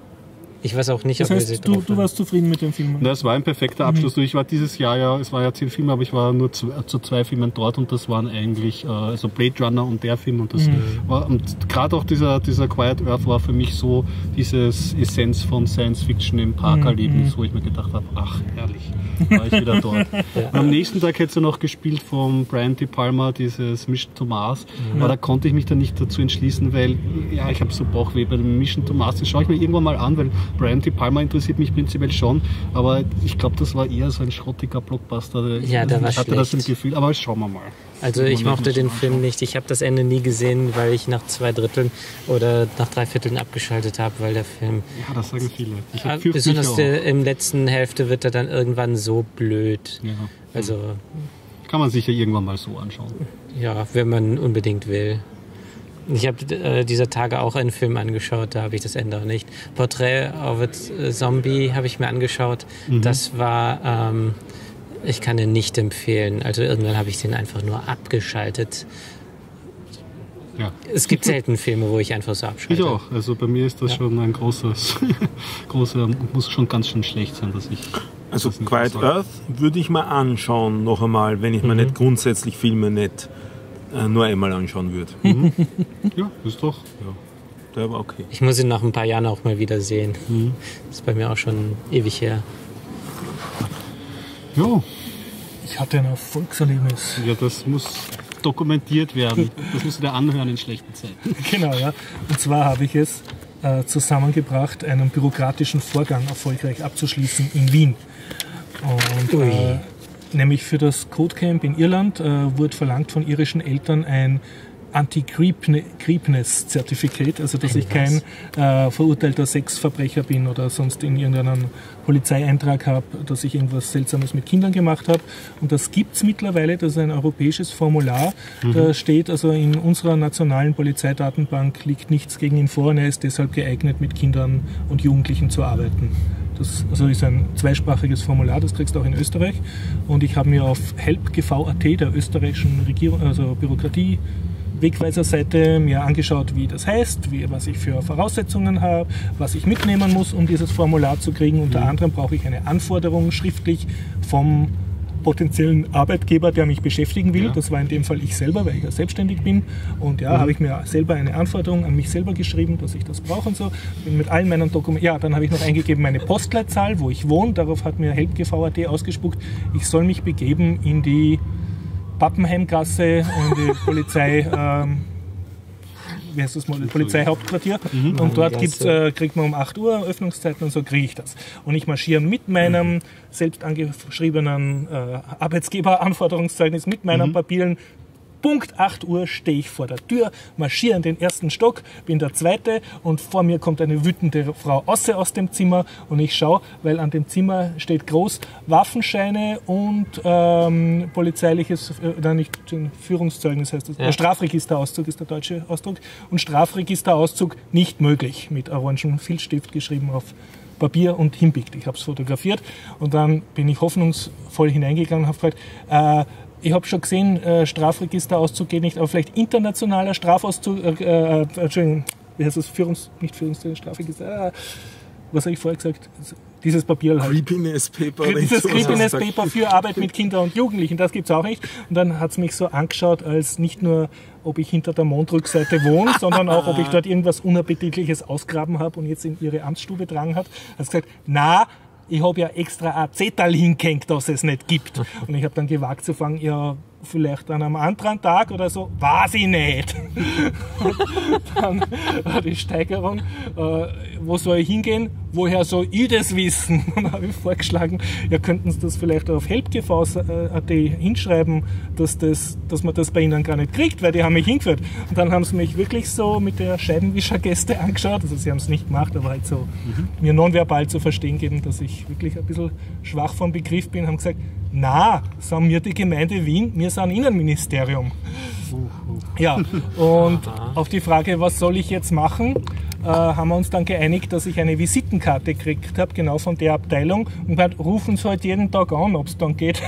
Ich weiß auch nicht, Das ob wir sie heißt, du, du warst zufrieden mit dem Film? Na, es war ein perfekter Abschluss. Ich war dieses Jahr ja, es war ja zehn Filme, aber ich war nur zu, zu zwei Filmen dort und das waren eigentlich äh, also Blade Runner und der Film und das war und gerade auch dieser dieser Quiet Earth war für mich so dieses Essenz von Science Fiction im Parkerlebnis, wo ich mir gedacht habe, ach herrlich, war ich wieder dort. Und am nächsten Tag hätte sie noch gespielt von Brian De Palma dieses Mission to Mars, aber da konnte ich mich dann nicht dazu entschließen, weil ja ich habe so Bauchweh bei dem Mission to Mars. Das schaue ich mir irgendwann mal an, weil Brian De Palma interessiert mich prinzipiell schon, aber ich glaube, das war eher so ein schrottiger Blockbuster. Ja, der war ich hatte das im schlecht. Gefühl, aber schauen wir mal. Also ich mochte den Film nicht. Ich habe das Ende nie gesehen, weil ich nach zwei Dritteln oder nach drei Vierteln abgeschaltet habe, weil der Film, Ja, das sagen viele. Ich hab fürchte besonders der, im letzten Hälfte wird er dann irgendwann so blöd. Ja. Also Kann man sich ja irgendwann mal so anschauen. ja, wenn man unbedingt will. Ich habe äh, dieser Tage auch einen Film angeschaut, da habe ich das Ende auch nicht. Portrait of a Zombie habe ich mir angeschaut. Das war, ähm, ich kann den nicht empfehlen. Also irgendwann habe ich den einfach nur abgeschaltet. Ja. Es gibt selten Filme, wo ich einfach so abschalte. Ich auch. Also bei mir ist das schon ein großes, großer, muss schon ganz schön schlecht sein, dass ich. Also das nicht Quiet Earth würde ich mal anschauen, noch einmal, wenn ich mir nicht grundsätzlich Filme nicht äh, nur einmal anschauen würde. Ja, ist doch. Der war okay. Ich muss ihn nach ein paar Jahren auch mal wieder sehen. Das ist bei mir auch schon ewig her. Ja, Ich hatte ein Erfolgserlebnis. ja, das muss dokumentiert werden. Das musst du dir anhören in schlechten Zeiten. Genau, ja. Und zwar habe ich es äh, zusammengebracht, einen bürokratischen Vorgang erfolgreich abzuschließen in Wien. Und Ui. äh, nämlich für das Codecamp in Irland äh, wurde verlangt von irischen Eltern ein Anti-Creepness Certificate, also dass ich kein äh, verurteilter Sexverbrecher bin oder sonst in irgendeinem Polizeieintrag habe, dass ich irgendwas Seltsames mit Kindern gemacht habe. Und das gibt's mittlerweile, das ist ein europäisches Formular. Da steht also in unserer nationalen Polizeidatenbank liegt nichts gegen ihn vor und er ist deshalb geeignet, mit Kindern und Jugendlichen zu arbeiten. Das also ist ein zweisprachiges Formular, das kriegst du auch in Österreich. Und ich habe mir auf help.gv.at, der österreichischen Regierung, also Bürokratie, Wegweiserseite mir angeschaut, wie das heißt, wie, was ich für Voraussetzungen habe, was ich mitnehmen muss, um dieses Formular zu kriegen. Unter anderem brauche ich eine Anforderung schriftlich vom potenziellen Arbeitgeber, der mich beschäftigen will. Ja. Das war in dem Fall ich selber, weil ich ja selbstständig bin. Und ja, habe ich mir selber eine Anforderung an mich selber geschrieben, dass ich das brauche und so. Bin mit allen meinen Dokumenten. Ja, dann habe ich noch eingegeben meine Postleitzahl, wo ich wohne. Darauf hat mir HelpGV.at ausgespuckt. Ich soll mich begeben in die Pappenheimgasse, in die Polizei. Ähm, wie heißt das mal, Polizeihauptquartier. Und dort gibt's, äh, kriegt man um 8 Uhr Öffnungszeiten und so kriege ich das. Und ich marschiere mit meinem selbst angeschriebenen äh, Arbeitsgeberanforderungszeugnis, mit meinen Papieren. Punkt 8 Uhr stehe ich vor der Tür, marschiere in den ersten Stock, bin der Zweite und vor mir kommt eine wütende Frau außer aus dem Zimmer und ich schaue, weil an dem Zimmer steht groß Waffenscheine und ähm, polizeiliches, äh, nein, nicht Führungszeugnis heißt das, Ja. Strafregisterauszug ist der deutsche Ausdruck und Strafregisterauszug nicht möglich, mit orangem Filzstift geschrieben auf Papier und hinbiegt. Ich habe es fotografiert und dann bin ich hoffnungsvoll hineingegangen und habe gefragt, äh, ich habe schon gesehen, äh, Strafregisterauszug geht nicht, aber vielleicht internationaler Strafauszug, äh, äh, Entschuldigung, wie heißt das, Führungs, nicht Führungszeugnis, Strafregister, äh, was habe ich vorher gesagt? Dieses Papier halt. Creepiness Paper. Dieses du Creepiness. Paper für Arbeit mit Kindern und Jugendlichen, das gibt's auch nicht. Und dann hat's mich so angeschaut, als nicht nur, ob ich hinter der Mondrückseite wohne, sondern auch, ob ich dort irgendwas Unappetitliches ausgraben habe und jetzt in ihre Amtsstube dran hat. Hat gesagt, na, ich habe ja extra ein Zettel hingehängt, dass es nicht gibt. Und ich habe dann gewagt zu fragen, ja, vielleicht an einem anderen Tag oder so, weiß ich nicht. dann war die Steigerung, äh, wo soll ich hingehen? Woher soll ich das wissen? Und dann habe ich vorgeschlagen, ja, könnten Sie das vielleicht auf helpgv.at hinschreiben, dass, das, dass man das bei Ihnen gar nicht kriegt, weil die haben mich hingeführt. Und dann haben sie mich wirklich so mit der Scheibenwischergeste angeschaut, also sie haben es nicht gemacht, aber halt so mir nonverbal zu verstehen geben, dass ich wirklich ein bisschen schwach vom Begriff bin, haben gesagt, na, sind wir die Gemeinde Wien, wir sind Innenministerium. Ja, und auf die Frage, was soll ich jetzt machen, äh, haben wir uns dann geeinigt, dass ich eine Visitenkarte gekriegt habe, genau von der Abteilung. Und dann rufen sie halt jeden Tag an, ob es dann geht.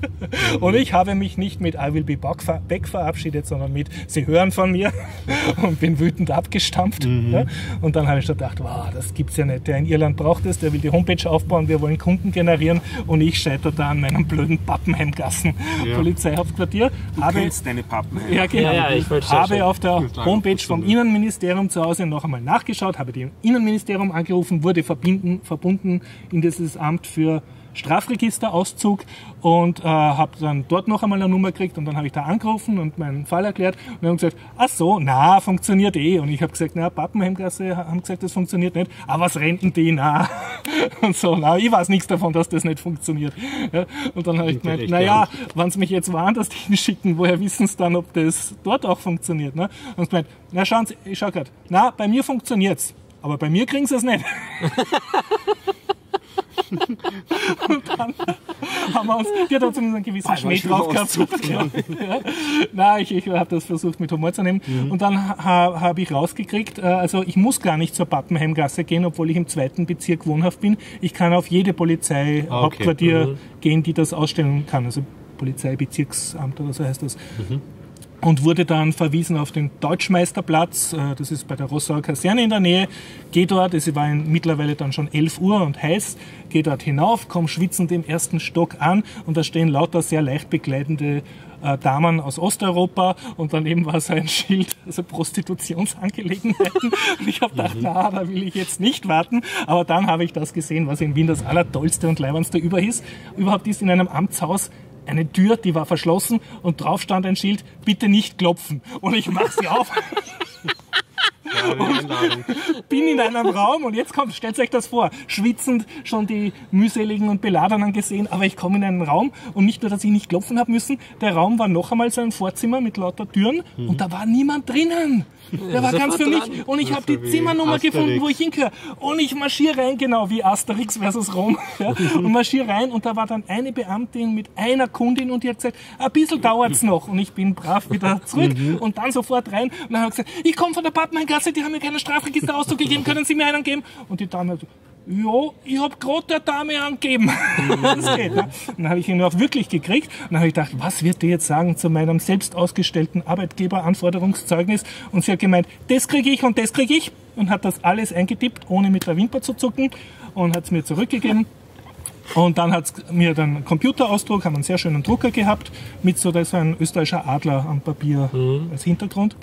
Und ich habe mich nicht mit I will be back ver- back verabschiedet, sondern mit Sie hören von mir und bin wütend abgestampft. Ja. Und dann habe ich gedacht, wow, das gibt's ja nicht. Der in Irland braucht es, der will die Homepage aufbauen, wir wollen Kunden generieren und ich scheitere da an meinem blöden Pappenheimgassen Polizeihauptquartier. Du Habe, kennst deine Pappen. ja, genau. Ja, ja, ich habe auf der Homepage vom. Innenministerium zu Hause noch einmal nachgeschaut, habe dem Innenministerium angerufen, wurde verbinden, verbunden in dieses Amt für Strafregisterauszug und äh, habe dann dort noch einmal eine Nummer gekriegt und dann habe ich da angerufen und meinen Fall erklärt und wir haben gesagt, ach so, na, funktioniert eh. Und ich habe gesagt, na, Pappenheimgasse haben gesagt, das funktioniert nicht. Aber was renten die, na? Und so, na, ich weiß nichts davon, dass das nicht funktioniert. Ja, und dann habe ich gemeint, naja, wenn sie mich jetzt woanders hinschicken, woher wissen sie dann, ob das dort auch funktioniert? Ne? Und sie meint, na schauen Sie, ich schau grad, na, bei mir funktioniert's, aber bei mir kriegen sie es nicht. und dann haben wir uns, die hat uns einen gewissen Schmäh drauf gehabt. Ja. Ja. Nein, ich, ich habe das versucht mit Humor zu nehmen. Und dann ha, habe ich rausgekriegt, äh, also ich muss gar nicht zur Pappenheimgasse gehen, obwohl ich im zweiten Bezirk wohnhaft bin. Ich kann auf jede Polizeihauptquartier gehen, die das ausstellen kann. Also Polizeibezirksamt oder so heißt das. Und wurde dann verwiesen auf den Deutschmeisterplatz, äh, das ist bei der Rossauer Kaserne in der Nähe. Geh dort, es war mittlerweile dann schon 11 Uhr und heiß, geh dort hinauf, komm schwitzend im ersten Stock an und da stehen lauter sehr leicht bekleidende äh, Damen aus Osteuropa und daneben war so ein Schild, also Prostitutionsangelegenheiten. Und ich habe gedacht, na, da will ich jetzt nicht warten. Aber dann habe ich das gesehen, was in Wien das allertollste und leibendste über ist. Überhaupt ist in einem Amtshaus eine Tür, die war verschlossen und drauf stand ein Schild, bitte nicht klopfen. Und ich mach sie auf. bin in einem Raum und jetzt kommt, stellt euch das vor, schwitzend schon die mühseligen und Beladenen gesehen, aber ich komme in einen Raum und nicht nur, dass ich nicht klopfen habe müssen, der Raum war noch einmal so ein Vorzimmer mit lauter Türen Mhm. und da war niemand drinnen. Der war ganz für mich und ich habe die Zimmernummer gefunden, wo ich hingehöre. Und ich marschiere rein, genau wie Asterix versus Rom. Ja, und marschiere rein und da war dann eine Beamtin mit einer Kundin und die hat gesagt, ein bisschen dauert's noch. Und ich bin brav wieder zurück und dann sofort rein. Und dann habe ich gesagt, ich komme von der Pappmanngasse, die haben mir keinen Strafregisterauszug gegeben, können Sie mir einen geben? Und die Dame hat so, ja, ich hab gerade der Dame angegeben. das geht, ne? Und dann habe ich ihn auch wirklich gekriegt. Und dann habe ich gedacht, was wird die jetzt sagen zu meinem selbst ausgestellten Arbeitgeberanforderungszeugnis? Und sie hat gemeint, das kriege ich und das kriege ich. Und hat das alles eingetippt, ohne mit der Wimper zu zucken. Und hat es mir zurückgegeben. Und dann hat mir dann Computerausdruck, haben einen sehr schönen Drucker gehabt, mit so, so ein österreichischer Adler am Papier als Hintergrund.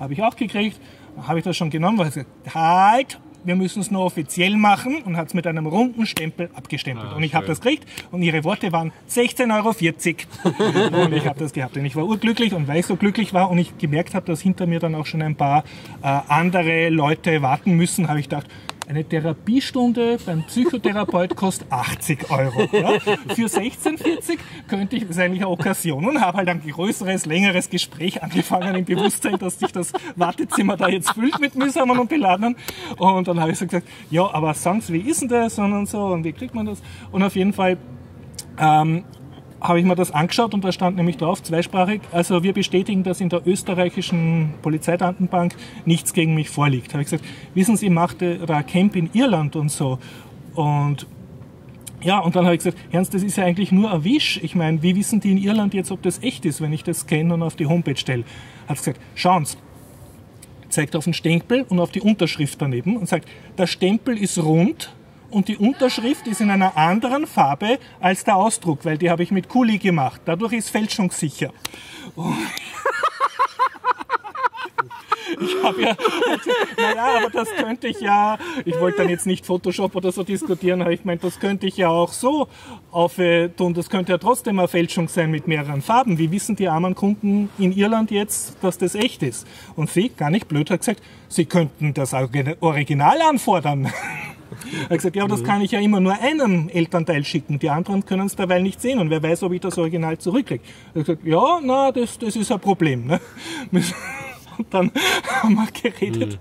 Habe ich auch gekriegt. Dann habe ich das schon genommen, weil ich gesagt, halt, wir müssen es nur offiziell machen und hat es mit einem runden Stempel abgestempelt. und ich habe das gekriegt und ihre Worte waren 16,40 Euro. und ich habe das gehabt. Und ich war urglücklich und weil ich so glücklich war und ich gemerkt habe, dass hinter mir dann auch schon ein paar äh, andere Leute warten müssen, habe ich gedacht, eine Therapiestunde beim Psychotherapeut kostet 80 Euro. Ja? Für 16,40 könnte ich, das ist eigentlich eine Okkasion und habe halt ein größeres, längeres Gespräch angefangen im Bewusstsein, dass sich das Wartezimmer da jetzt füllt mit Mühsamen und Beladenen. Und dann habe ich so gesagt, ja, aber Sie, wie ist denn das und, und so und wie kriegt man das? Und auf jeden Fall ähm, habe ich mir das angeschaut und da stand nämlich drauf, zweisprachig, also wir bestätigen, dass in der österreichischen Polizeidatenbank nichts gegen mich vorliegt. Habe ich gesagt, wissen Sie, machte da Camp in Irland und so. Und ja, und dann habe ich gesagt, Ernst, das ist ja eigentlich nur ein Wisch. Ich meine, wie wissen die in Irland jetzt, ob das echt ist, wenn ich das scanne und auf die Homepage stelle? Hat gesagt, schauen Sie, zeigt auf den Stempel und auf die Unterschrift daneben und sagt, der Stempel ist rund und die Unterschrift ist in einer anderen Farbe als der Ausdruck, weil die habe ich mit Kuli gemacht. Dadurch ist fälschungssicher. Und Ich habe ja, naja, aber das könnte ich ja, ich wollte dann jetzt nicht Photoshop oder so diskutieren, aber ich meine, das könnte ich ja auch so auf äh, tun. Das könnte ja trotzdem eine Fälschung sein mit mehreren Farben. Wie wissen die armen Kunden in Irland jetzt, dass das echt ist? Und sie, gar nicht blöd, hat gesagt, sie könnten das Original anfordern. Er hat gesagt, ja, das kann ich ja immer nur einem Elternteil schicken. Die anderen können es derweil nicht sehen und wer weiß, ob ich das Original zurückkriege. Er hat gesagt, ja, na, das, das ist ein Problem. Ne? Und dann haben wir geredet.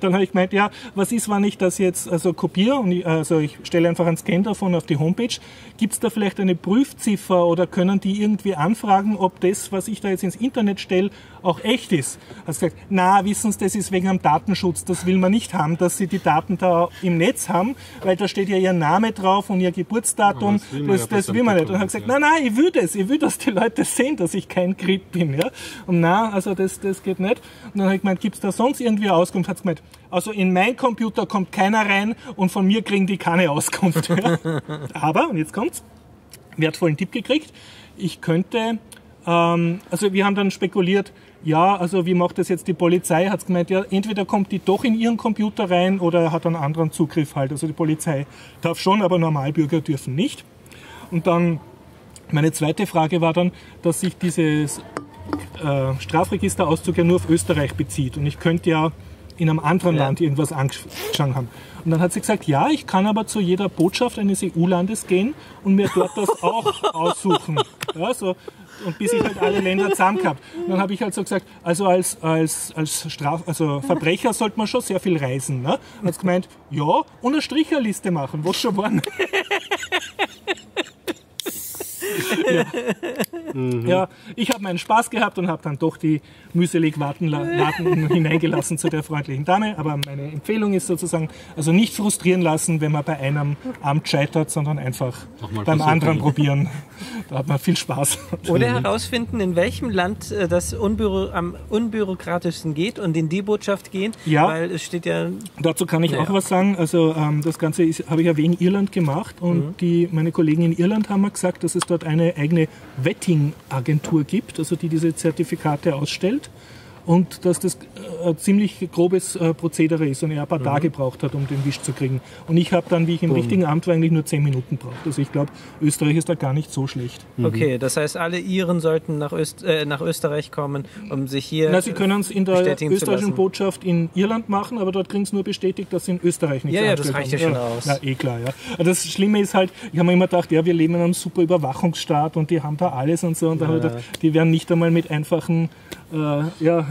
Dann habe ich gemeint, ja, was ist, wenn ich das jetzt also kopiere und ich, also ich stelle einfach einen Scan davon auf die Homepage. Gibt es da vielleicht eine Prüfziffer oder können die irgendwie anfragen, ob das, was ich da jetzt ins Internet stelle, auch echt ist? Hat gesagt, na, wissen Sie, das ist wegen am Datenschutz, das will man nicht haben, dass Sie die Daten da im Netz haben, weil da steht ja Ihr Name drauf und Ihr Geburtsdatum. das will man das ja das will man nicht. Und habe gesagt, nein, nein, ich will das, ich will, dass die Leute sehen, dass ich kein Creep bin. Ja? Und na, also das, das geht nicht. Und dann habe ich gemeint, gibt es da sonst irgendwie Auskunft? Hat gemeint, also in mein Computer kommt keiner rein und von mir kriegen die keine Auskunft. Ja? Aber, und jetzt kommt's, wertvollen Tipp gekriegt, ich könnte, ähm, also wir haben dann spekuliert, ja, also wie macht das jetzt die Polizei? Hat gemeint, ja, entweder kommt die doch in ihren Computer rein oder hat einen anderen Zugriff halt. Also die Polizei darf schon, aber Normalbürger dürfen nicht. Und dann meine zweite Frage war dann, dass sich dieses äh, Strafregisterauszug ja nur auf Österreich bezieht. Und ich könnte ja in einem anderen Land irgendwas angeschaut haben. Und dann hat sie gesagt, ja, ich kann aber zu jeder Botschaft eines EU-Landes gehen und mir dort das auch aussuchen. Ja, so. Und bis ich halt alle Länder zusammen gehabt. Und dann habe ich halt so gesagt, also als, als, als Straf, also Verbrecher sollte man schon sehr viel reisen. Ne? Und hat sie gemeint, ja, und eine Stricherliste machen, was schon waren. Ja, ich habe meinen Spaß gehabt und habe dann doch die mühselig warten, warten hineingelassen zu der freundlichen Dame. Aber meine Empfehlung ist sozusagen, also nicht frustrieren lassen, wenn man bei einem Amt scheitert, sondern einfach Nochmal beim anderen probieren. Da hat man viel Spaß. Oder herausfinden, in welchem Land äh, das unbüro am unbürokratischsten geht und in die Botschaft gehen. Ja. Weil es steht ja. Dazu kann ich Ja. auch was sagen. Also ähm, das Ganze habe ich ja in Irland gemacht und die, meine Kollegen in Irland haben mir gesagt, dass es dort eine eigene Vetting-Agentur gibt, also die diese Zertifikate ausstellt. Und dass das äh, ein ziemlich grobes äh, Prozedere ist und er ein paar Tage braucht hat, um den Wisch zu kriegen. Und ich habe dann, wie ich im richtigen Amt war, eigentlich nur zehn Minuten braucht. Also ich glaube, Österreich ist da gar nicht so schlecht. Okay, das heißt, alle Iren sollten nach, Öst äh, nach Österreich kommen, um sich hier. Na, Sie können es in der österreichischen. Botschaft in Irland machen, aber dort kriegen Sie nur bestätigt, dass Sie in Österreich nicht Ja, ja, das reicht ja haben. schon aus. Na, eh klar, ja. Aber Das Schlimme ist halt, ich habe mir immer gedacht, ja, wir leben in einem super Überwachungsstaat und die haben da alles und so. Und dann habe ich gedacht, die werden nicht einmal mit einfachen, äh, ja,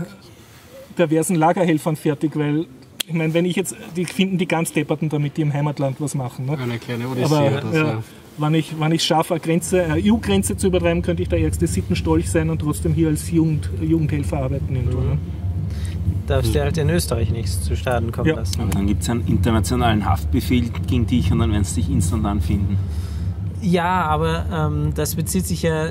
perversen Lagerhelfern fertig, weil ich meine, wenn ich jetzt, die finden die ganz depperten, damit die im Heimatland was machen. Ne? Eine kleine Odyssee. Aber das, ja, ja. wenn ich, wenn ich schaffe, eine Grenze, eine EU-Grenze zu übertreiben, könnte ich der ärgste Sittenstolch sein und trotzdem hier als Jugend, Jugendhelfer arbeiten. Irgendwo, ne? Darfst du halt in Österreich nichts zu Schaden kommen Ja. lassen. Aber dann gibt es einen internationalen Haftbefehl gegen dich und dann werden sie dich instant anfinden. Ja, aber ähm, das bezieht sich ja,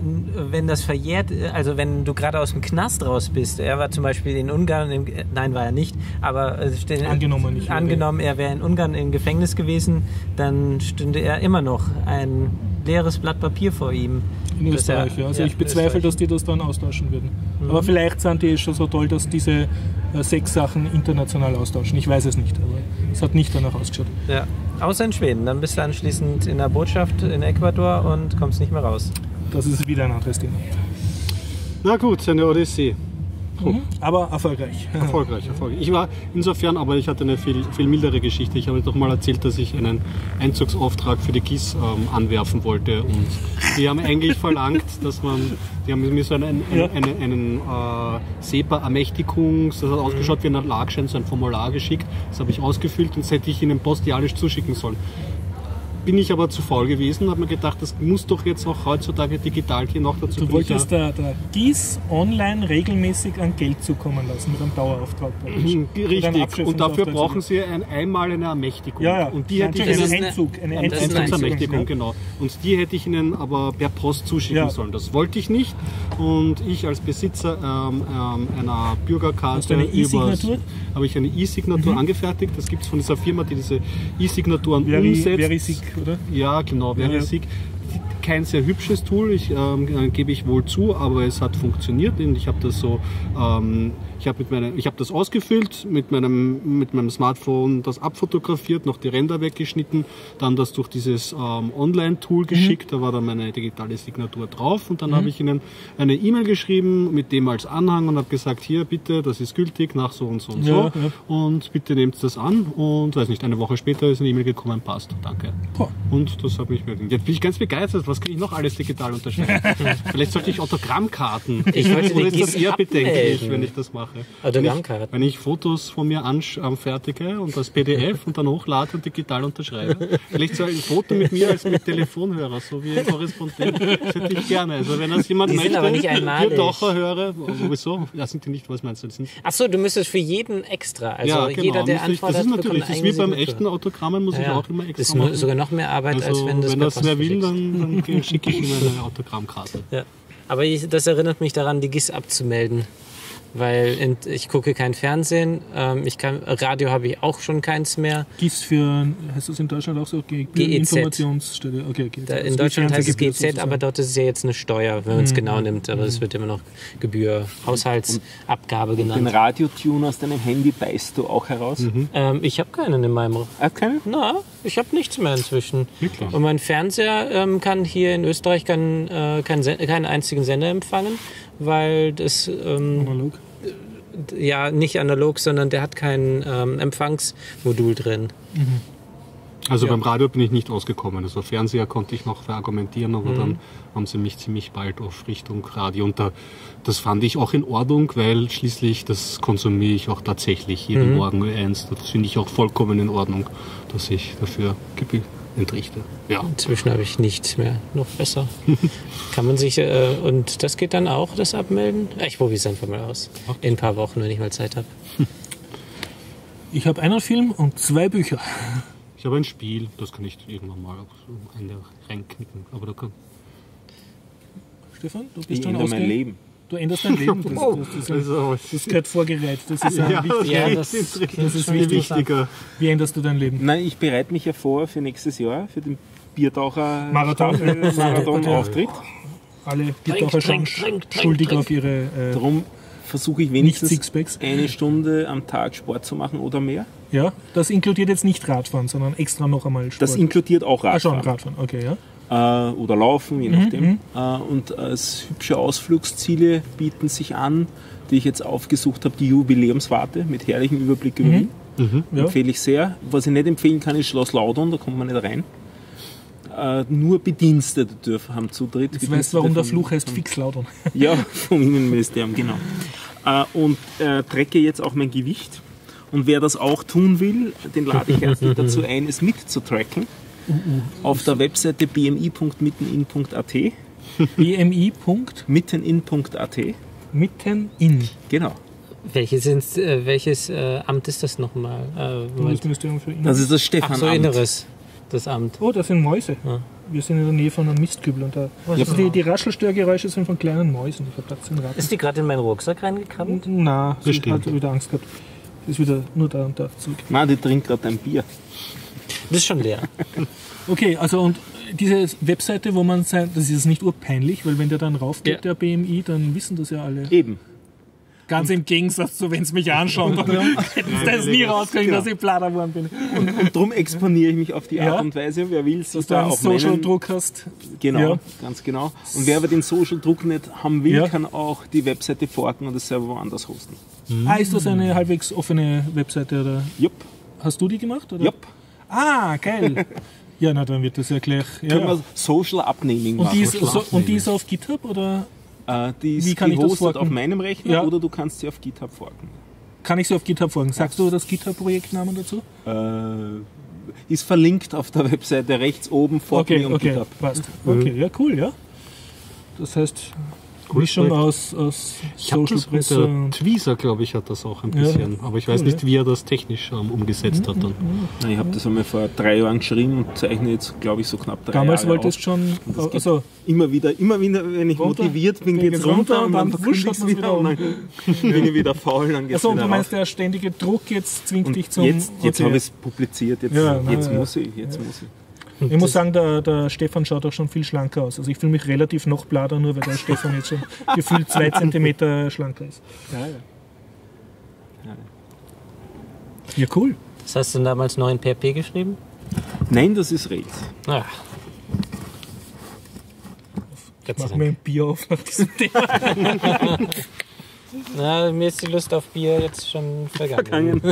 wenn das verjährt, äh, also wenn du gerade aus dem Knast raus bist. Er war zum Beispiel in Ungarn, im, nein, war er nicht, aber äh, Angenommen nicht. angenommen, er wäre in Ungarn im Gefängnis gewesen, dann stünde er immer noch ein leeres Blatt Papier vor ihm. In Österreich, er- ja. Also ja, ich bezweifle. Mhm. dass die das dann austauschen würden. Aber vielleicht sind die schon so toll, dass diese äh, sechs Sachen international austauschen. Ich weiß es nicht, aber es hat nicht danach ausgeschaut. Ja. Außer in Schweden, dann bist du anschließend in der Botschaft in Ecuador und kommst nicht mehr raus. Das ist wieder ein anderes Thema. Na gut, eine Odyssee. Aber erfolgreich. Erfolgreich, erfolgreich. Ich war insofern, aber ich hatte eine viel, viel mildere Geschichte. Ich habe doch mal erzählt, dass ich einen Einzugsauftrag für die GIS ähm, anwerfen wollte. Und die haben eigentlich verlangt, dass man, die haben mir so einen, einen, Ja. einen, einen äh, SEPA-Ermächtigungs, das hat ausgeschaut wie ein Erlagschein, so ein Formular geschickt. Das habe ich ausgefüllt und das hätte ich ihnen postialisch zuschicken sollen. Bin ich aber zu faul gewesen, habe mir gedacht, das muss doch jetzt auch heutzutage digital gehen. Noch dazu Du ich ja- wolltest der, der GIS online regelmäßig an Geld zukommen lassen mit einem Dauerauftrag. Mhm, einen Richtig, und dafür Abschöpfungsauftrag brauchen Sie ein, einmal eine Ermächtigung. Ja, ja. Und die Nein, hätte ich das Ihnen ist eine- ein Einzug, eine Einzugsermächtigung, ja. genau. Und die hätte ich Ihnen aber per Post zuschicken Ja. sollen. Das wollte ich nicht. Und ich als Besitzer ähm, ähm, einer Bürgerkarte eine E-Signatur? habe ich eine E-Signatur angefertigt. Das gibt es von dieser Firma, die diese E-Signaturen Veri, umsetzt. Verisig, oder? Ja, genau, Verisig. Kein sehr hübsches Tool, ich, ähm, gebe ich wohl zu, aber es hat funktioniert und ich habe das so, ähm, ich habe mit meiner, ich habe das ausgefüllt, mit meinem, mit meinem Smartphone das abfotografiert, noch die Ränder weggeschnitten, dann das durch dieses ähm, Online-Tool geschickt, da war dann meine digitale Signatur drauf und dann habe ich ihnen eine E-Mail geschrieben mit dem als Anhang und habe gesagt, hier bitte, das ist gültig nach so und so und Ja, so ja. und bitte nehmt das an und weiß nicht, eine Woche später ist eine E-Mail gekommen, passt, danke. Boah. Und das hat mich wirklich. Jetzt bin ich ganz begeistert. Was kann ich noch alles digital unterschreiben? Vielleicht sollte ich Autogrammkarten. Ich wollte Oder ist das eher bedenklich, wenn ich das mache? Autogrammkarten. Wenn ich, wenn ich Fotos von mir anfertige und das PDF und dann hochlade und digital unterschreibe. Vielleicht so ein Foto mit mir als mit Telefonhörer, so wie ein Korrespondent. Das hätte ich gerne. Also wenn das jemand Die sind möchte, aber nicht einmalig. höre, sowieso. Ja, sind die nicht, was meinst du? Das sind Ach so, du müsstest für jeden extra. Also ja, genau. jeder, der ich- antwortet, das ist natürlich, das ist wie beim echten Autogrammen, muss ich Ja, auch immer das extra ist machen. sogar noch mehr Arbeit, als Also, wenn du es wenn das wer will, dann, dann schicke ich ihm eine Autogrammkarte. Ja. Aber ich, das erinnert mich daran, die GIS abzumelden. Weil ich gucke kein Fernsehen, ähm, ich kann, Radio habe ich auch schon keins mehr. GIS für, heißt das in Deutschland auch so? Ge- GEZ. Informationsstelle. Okay, okay. Da, Also in wie Deutschland heißt es GZ, aber sozusagen. dort ist es ja jetzt eine Steuer, wenn man es genau nimmt. Aber es wird immer noch Gebühr, Haushaltsabgabe Den genannt. Radiotune aus deinem Handy beißt du auch heraus. Ähm, ich habe keinen in meinem Ah, keine? Na, ich habe nichts mehr inzwischen. Wirklich? Und mein Fernseher ähm, kann hier in Österreich keinen, äh, keinen, keinen einzigen Sender empfangen, weil das ähm, Analog. ja nicht analog, sondern der hat kein ähm, Empfangsmodul drin. Also Ja. beim Radio bin ich nicht ausgekommen. Also Fernseher konnte ich noch verargumentieren, aber dann haben sie mich ziemlich bald auf Richtung Radio. Und da, das fand ich auch in Ordnung, weil schließlich das konsumiere ich auch tatsächlich jeden Morgen eins. Das finde ich auch vollkommen in Ordnung, dass ich dafür entrichte. Ja. Inzwischen habe ich nichts mehr. Noch besser. Kann man sich, äh, und das geht dann auch, das Abmelden? Ich probiere es einfach mal aus. In ein paar Wochen, wenn ich mal Zeit habe. Ich habe einen Film und zwei Bücher. Ich habe ein Spiel, das kann ich irgendwann mal auf so reinknicken. Aber da kann. Stefan, du Ich bist schon ändere mein. Leben. Du änderst dein Leben. Das, das, das, das, Also, das gehört vorgereiht. Das ist ja, wichtig. Ja, das, das- ist, das viel wichtig. wichtiger. Wie änderst du dein Leben? Nein, ich bereite mich ja vor für nächstes Jahr, für den Biertaucher Marathon. Staffel- Marathon. Auftritt. Alle Biertaucher schon schuldig trink. auf ihre... Äh, Darum versuche ich wenigstens eine Stunde am Tag Sport zu machen oder mehr. Ja, das inkludiert jetzt nicht Radfahren, sondern extra noch einmal Sport. Das inkludiert auch ah, schon, Radfahren. Radfahren, okay, ja. Äh, oder Laufen, je Mhm, nachdem. Äh, und als hübsche Ausflugsziele bieten sich an, die ich jetzt aufgesucht habe, die Jubiläumswarte mit herrlichem Überblick über Wien. Mhm. ja. Empfehle ich sehr. Was ich nicht empfehlen kann, ist Schloss Laudon, da kommt man nicht rein. Äh, nur Bedienstete dürfen haben Zutritt. Jetzt weißt du, warum der Fluch heißt Fixlaudern. Ja, vom Innenministerium, genau. Äh, und äh, trecke jetzt auch mein Gewicht. Und wer das auch tun will, den lade ich herzlich dazu ein, es mitzutracken. Auf der Webseite bmi.mittenin.at. BMI. Punkt, Mittenin.at. mitten in. Genau. Welches, ins- äh, welches äh, Amt ist das nochmal? Äh. Bundesministerium für Inneres. Das ist das Ach Stefan. so, Inneres. Das Amt. Oh, das sind Mäuse. Ja. Wir sind in der Nähe von einem Mistkübel und da. Also die, die Raschelstörgeräusche sind von kleinen Mäusen. Ich habe das sind Ratten. Ist die gerade in meinen Rucksack reingekrabbelt? Na, sie Bestimmt. hat wieder Angst gehabt. Sie ist wieder nur da und da zurück. Na, die trinkt gerade ein Bier. Das ist schon leer. Okay, also und diese Webseite, wo man sein, das ist jetzt nicht urpeinlich, weil wenn der dann raufgeht, Ja. der BMI, dann wissen das ja alle. Eben. Ganz im Gegensatz zu, wenn es mich anschauen, dann hätten sie das nie rauskriegen, dass ich Plader geworden bin. Und darum exponiere ich mich auf die Ja. Art und Weise. Wer will, Dass du da einen Social-Druck hast. Genau, Ja. ganz genau. Und wer aber den Social-Druck nicht haben will, Ja. kann auch die Webseite forken und das selber woanders hosten. Ah, ist das eine halbwegs offene Webseite oder Jupp, hast du die gemacht? Oder? jupp. Ah, geil. ja, na dann wird das ja gleich. Ja, Können ja. wir Social Upnaming Und, machen. die ist, so, und die ist auf GitHub oder Äh, die ist Wie kann ich das gehostet forken? auf meinem Rechner Ja. oder du kannst sie auf GitHub forken. kann ich sie auf GitHub folgen? Sagst du das GitHub-Projektnamen dazu? Äh, ist verlinkt auf der Webseite rechts oben vor Okay, mir und okay, GitHub. passt. Okay, ja, cool, ja. Das heißt, Mischung Projekt. aus, aus Ich habe Social das Presse der Tweezer, glaube ich, hat das auch ein Ja. bisschen. Aber ich weiß Cool, nicht, ja. wie er das technisch ähm, umgesetzt hat dann. Na, Ich habe das einmal vor drei Jahren geschrieben und zeichne jetzt, glaube ich, so knapp drei damals Jahre wolltest schon, geht also Immer wieder, immer wieder, wenn ich Runter, motiviert bin, geht's geht's runter runter und dann dann ich hat es wieder und dann bin ich wieder faul, dann geht's Achso, du meinst, raus. der ständige Druck jetzt zwingt Und dich zum. jetzt habe ich es publiziert, jetzt, Ja, na, jetzt ja. muss ich, jetzt muss ich. Ich muss sagen, der, der Stefan schaut auch schon viel schlanker aus. Also ich fühle mich relativ noch blader, nur weil der Stefan jetzt schon gefühlt zwei Zentimeter schlanker ist. Ja, ja. Ja, cool. Das hast du denn damals 9 PHP geschrieben? Nein, das ist Rails. Ah. Gott sei Mach mir ein Bier auf nach diesem Thema. Na, mir ist die Lust auf Bier jetzt schon vergangen.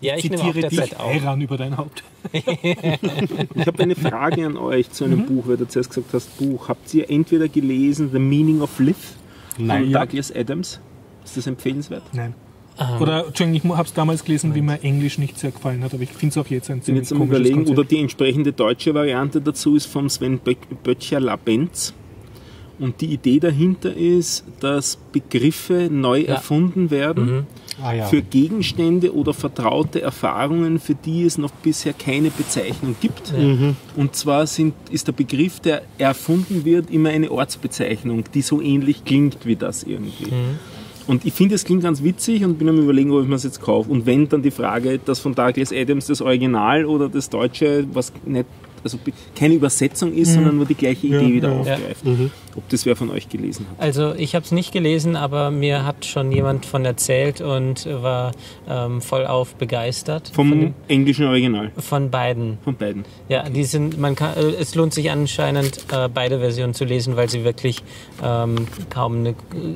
Ja, ich nehme auch Zitiere dich derzeit auf. Eiran über dein Haupt. Ich habe eine Frage an euch zu Mhm. einem Buch, weil du zuerst gesagt hast, Buch. Habt ihr entweder gelesen The Meaning of Life von Ja. Douglas Adams? Ist das empfehlenswert? Nein. Oder, Entschuldigung, ich habe es damals gelesen, wie mir Englisch nicht sehr gefallen hat, aber ich finde es auch jetzt ein ziemlich jetzt komisches überlegen, Konzept. oder die entsprechende deutsche Variante dazu ist vom Sven Böck- Böttcher Labenz. Und die Idee dahinter ist, dass Begriffe neu Ja. erfunden werden Ah ja. für Gegenstände oder vertraute Erfahrungen, für die es noch bisher keine Bezeichnung gibt. Und zwar sind, ist der Begriff, der erfunden wird, immer eine Ortsbezeichnung, die so ähnlich klingt wie das irgendwie. Und ich finde, es klingt ganz witzig und bin am überlegen, ob ich mir es jetzt kaufe. Und wenn dann die Frage, das von Douglas Adams das Original oder das Deutsche, was nicht, also keine Übersetzung ist, sondern nur die gleiche Idee Ja, wieder ja. aufgreift. Ob das wer von euch gelesen hat. Also ich habe es nicht gelesen, aber mir hat schon jemand von erzählt und war ähm, vollauf begeistert. Vom von, dem, englischen Original, von beiden. von beiden. Ja, die sind, man kann, äh, es lohnt sich anscheinend äh, beide Versionen zu lesen, weil sie wirklich ähm, kaum eine,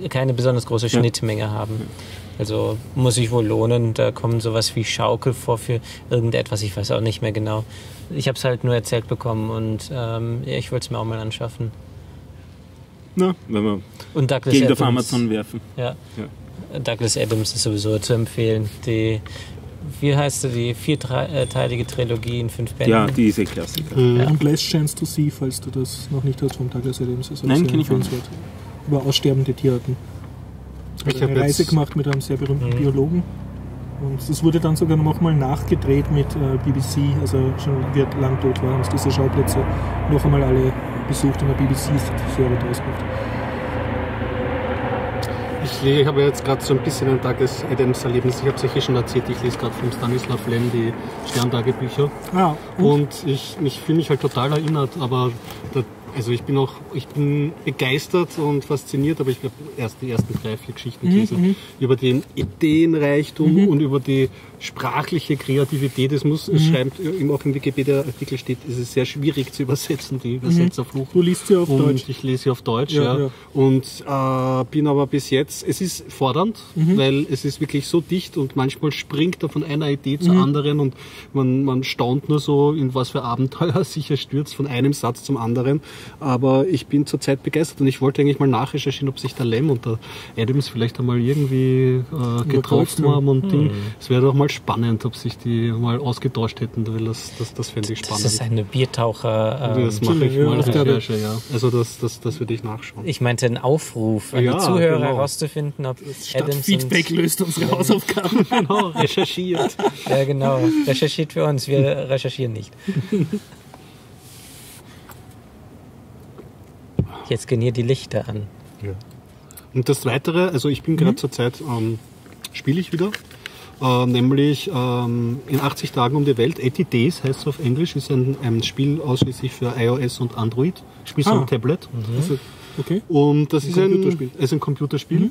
keine besonders große Schnittmenge haben. Also muss sich wohl lohnen. Da kommen sowas wie Schaukel vor für irgendetwas, ich weiß auch nicht mehr genau. Ich habe es halt nur erzählt bekommen und ähm, ja, ich wollte es mir auch mal anschaffen. Na, wenn wir Und Douglas Geld auf Adams, Amazon werfen. Ja. Douglas Adams ist sowieso zu empfehlen. Die, wie heißt sie, die vierteilige Trilogie in fünf Bänden. Ja, die ist eh Klassiker. Und Last Chance to See, falls du das noch nicht hast vom Douglas Adams. Ist Nein, sehr kenn ich auch empfehlenswert. Über aussterbende Tierarten. Ich Hat hab eine Reise gemacht mit einem sehr berühmten Mhm. Biologen. Und das wurde dann sogar noch mal nachgedreht mit äh, BBC, also schon er lang tot war, haben diese Schauplätze noch einmal alle besucht und eine BBC-Serie draus gemacht. Ich, ich habe jetzt gerade so ein bisschen ein Douglas Adams-Erlebnis. Ich habe es euch eh schon erzählt, ich lese gerade vom Stanislav Lem die Sterntagebücher. Ah, und, Und ich, ich fühle mich halt total erinnert, aber der Also ich bin auch, ich bin begeistert und fasziniert, aber ich glaube erst die ersten drei, vier Geschichten gelesen über den Ideenreichtum und über die sprachliche Kreativität. Es muss, es schreibt, äh, auch im Wikipedia-Artikel steht, es ist sehr schwierig zu übersetzen, die Übersetzerfluch. Du liest sie auf und Deutsch. ich lese sie auf Deutsch, Ja, ja. ja. Und äh, bin aber bis jetzt, es ist fordernd, Mhm. weil es ist wirklich so dicht und manchmal springt er von einer Idee Mhm. zur anderen und man, man staunt nur so, in was für Abenteuer er sich stürzt, von einem Satz zum anderen. Aber ich bin zurzeit begeistert und ich wollte eigentlich mal nachrecherchieren, ob sich der Lem und der Adams vielleicht einmal irgendwie äh, getroffen haben. haben und Mhm. Ding. Es wäre doch mal spannend, ob sich die mal ausgetauscht hätten, weil das, das, das fände ich spannend. Das ist eine Biertaucher. Ähm, Das mache ich ja, mal. Recherche, ja. Also das, das, das würde ich nachschauen. ich meinte einen Aufruf an Ja, die Zuhörer genau. herauszufinden, ob Statt Adams Feedback und, löst unsere Hausaufgaben. Genau, recherchiert. Ja, genau. Recherchiert für uns, wir recherchieren nicht. Jetzt gehen hier die Lichter an. Und das Weitere, also ich bin gerade zur Zeit, ähm, spiele ich wieder, äh, nämlich ähm, in 80 Tagen um die Welt, 80 Days heißt es auf Englisch, ist ein, ein Spiel ausschließlich für iOS und Android. So Ah. am Tablet. Also, okay. Und das ist ein Computerspiel. Es ist ein Computerspiel.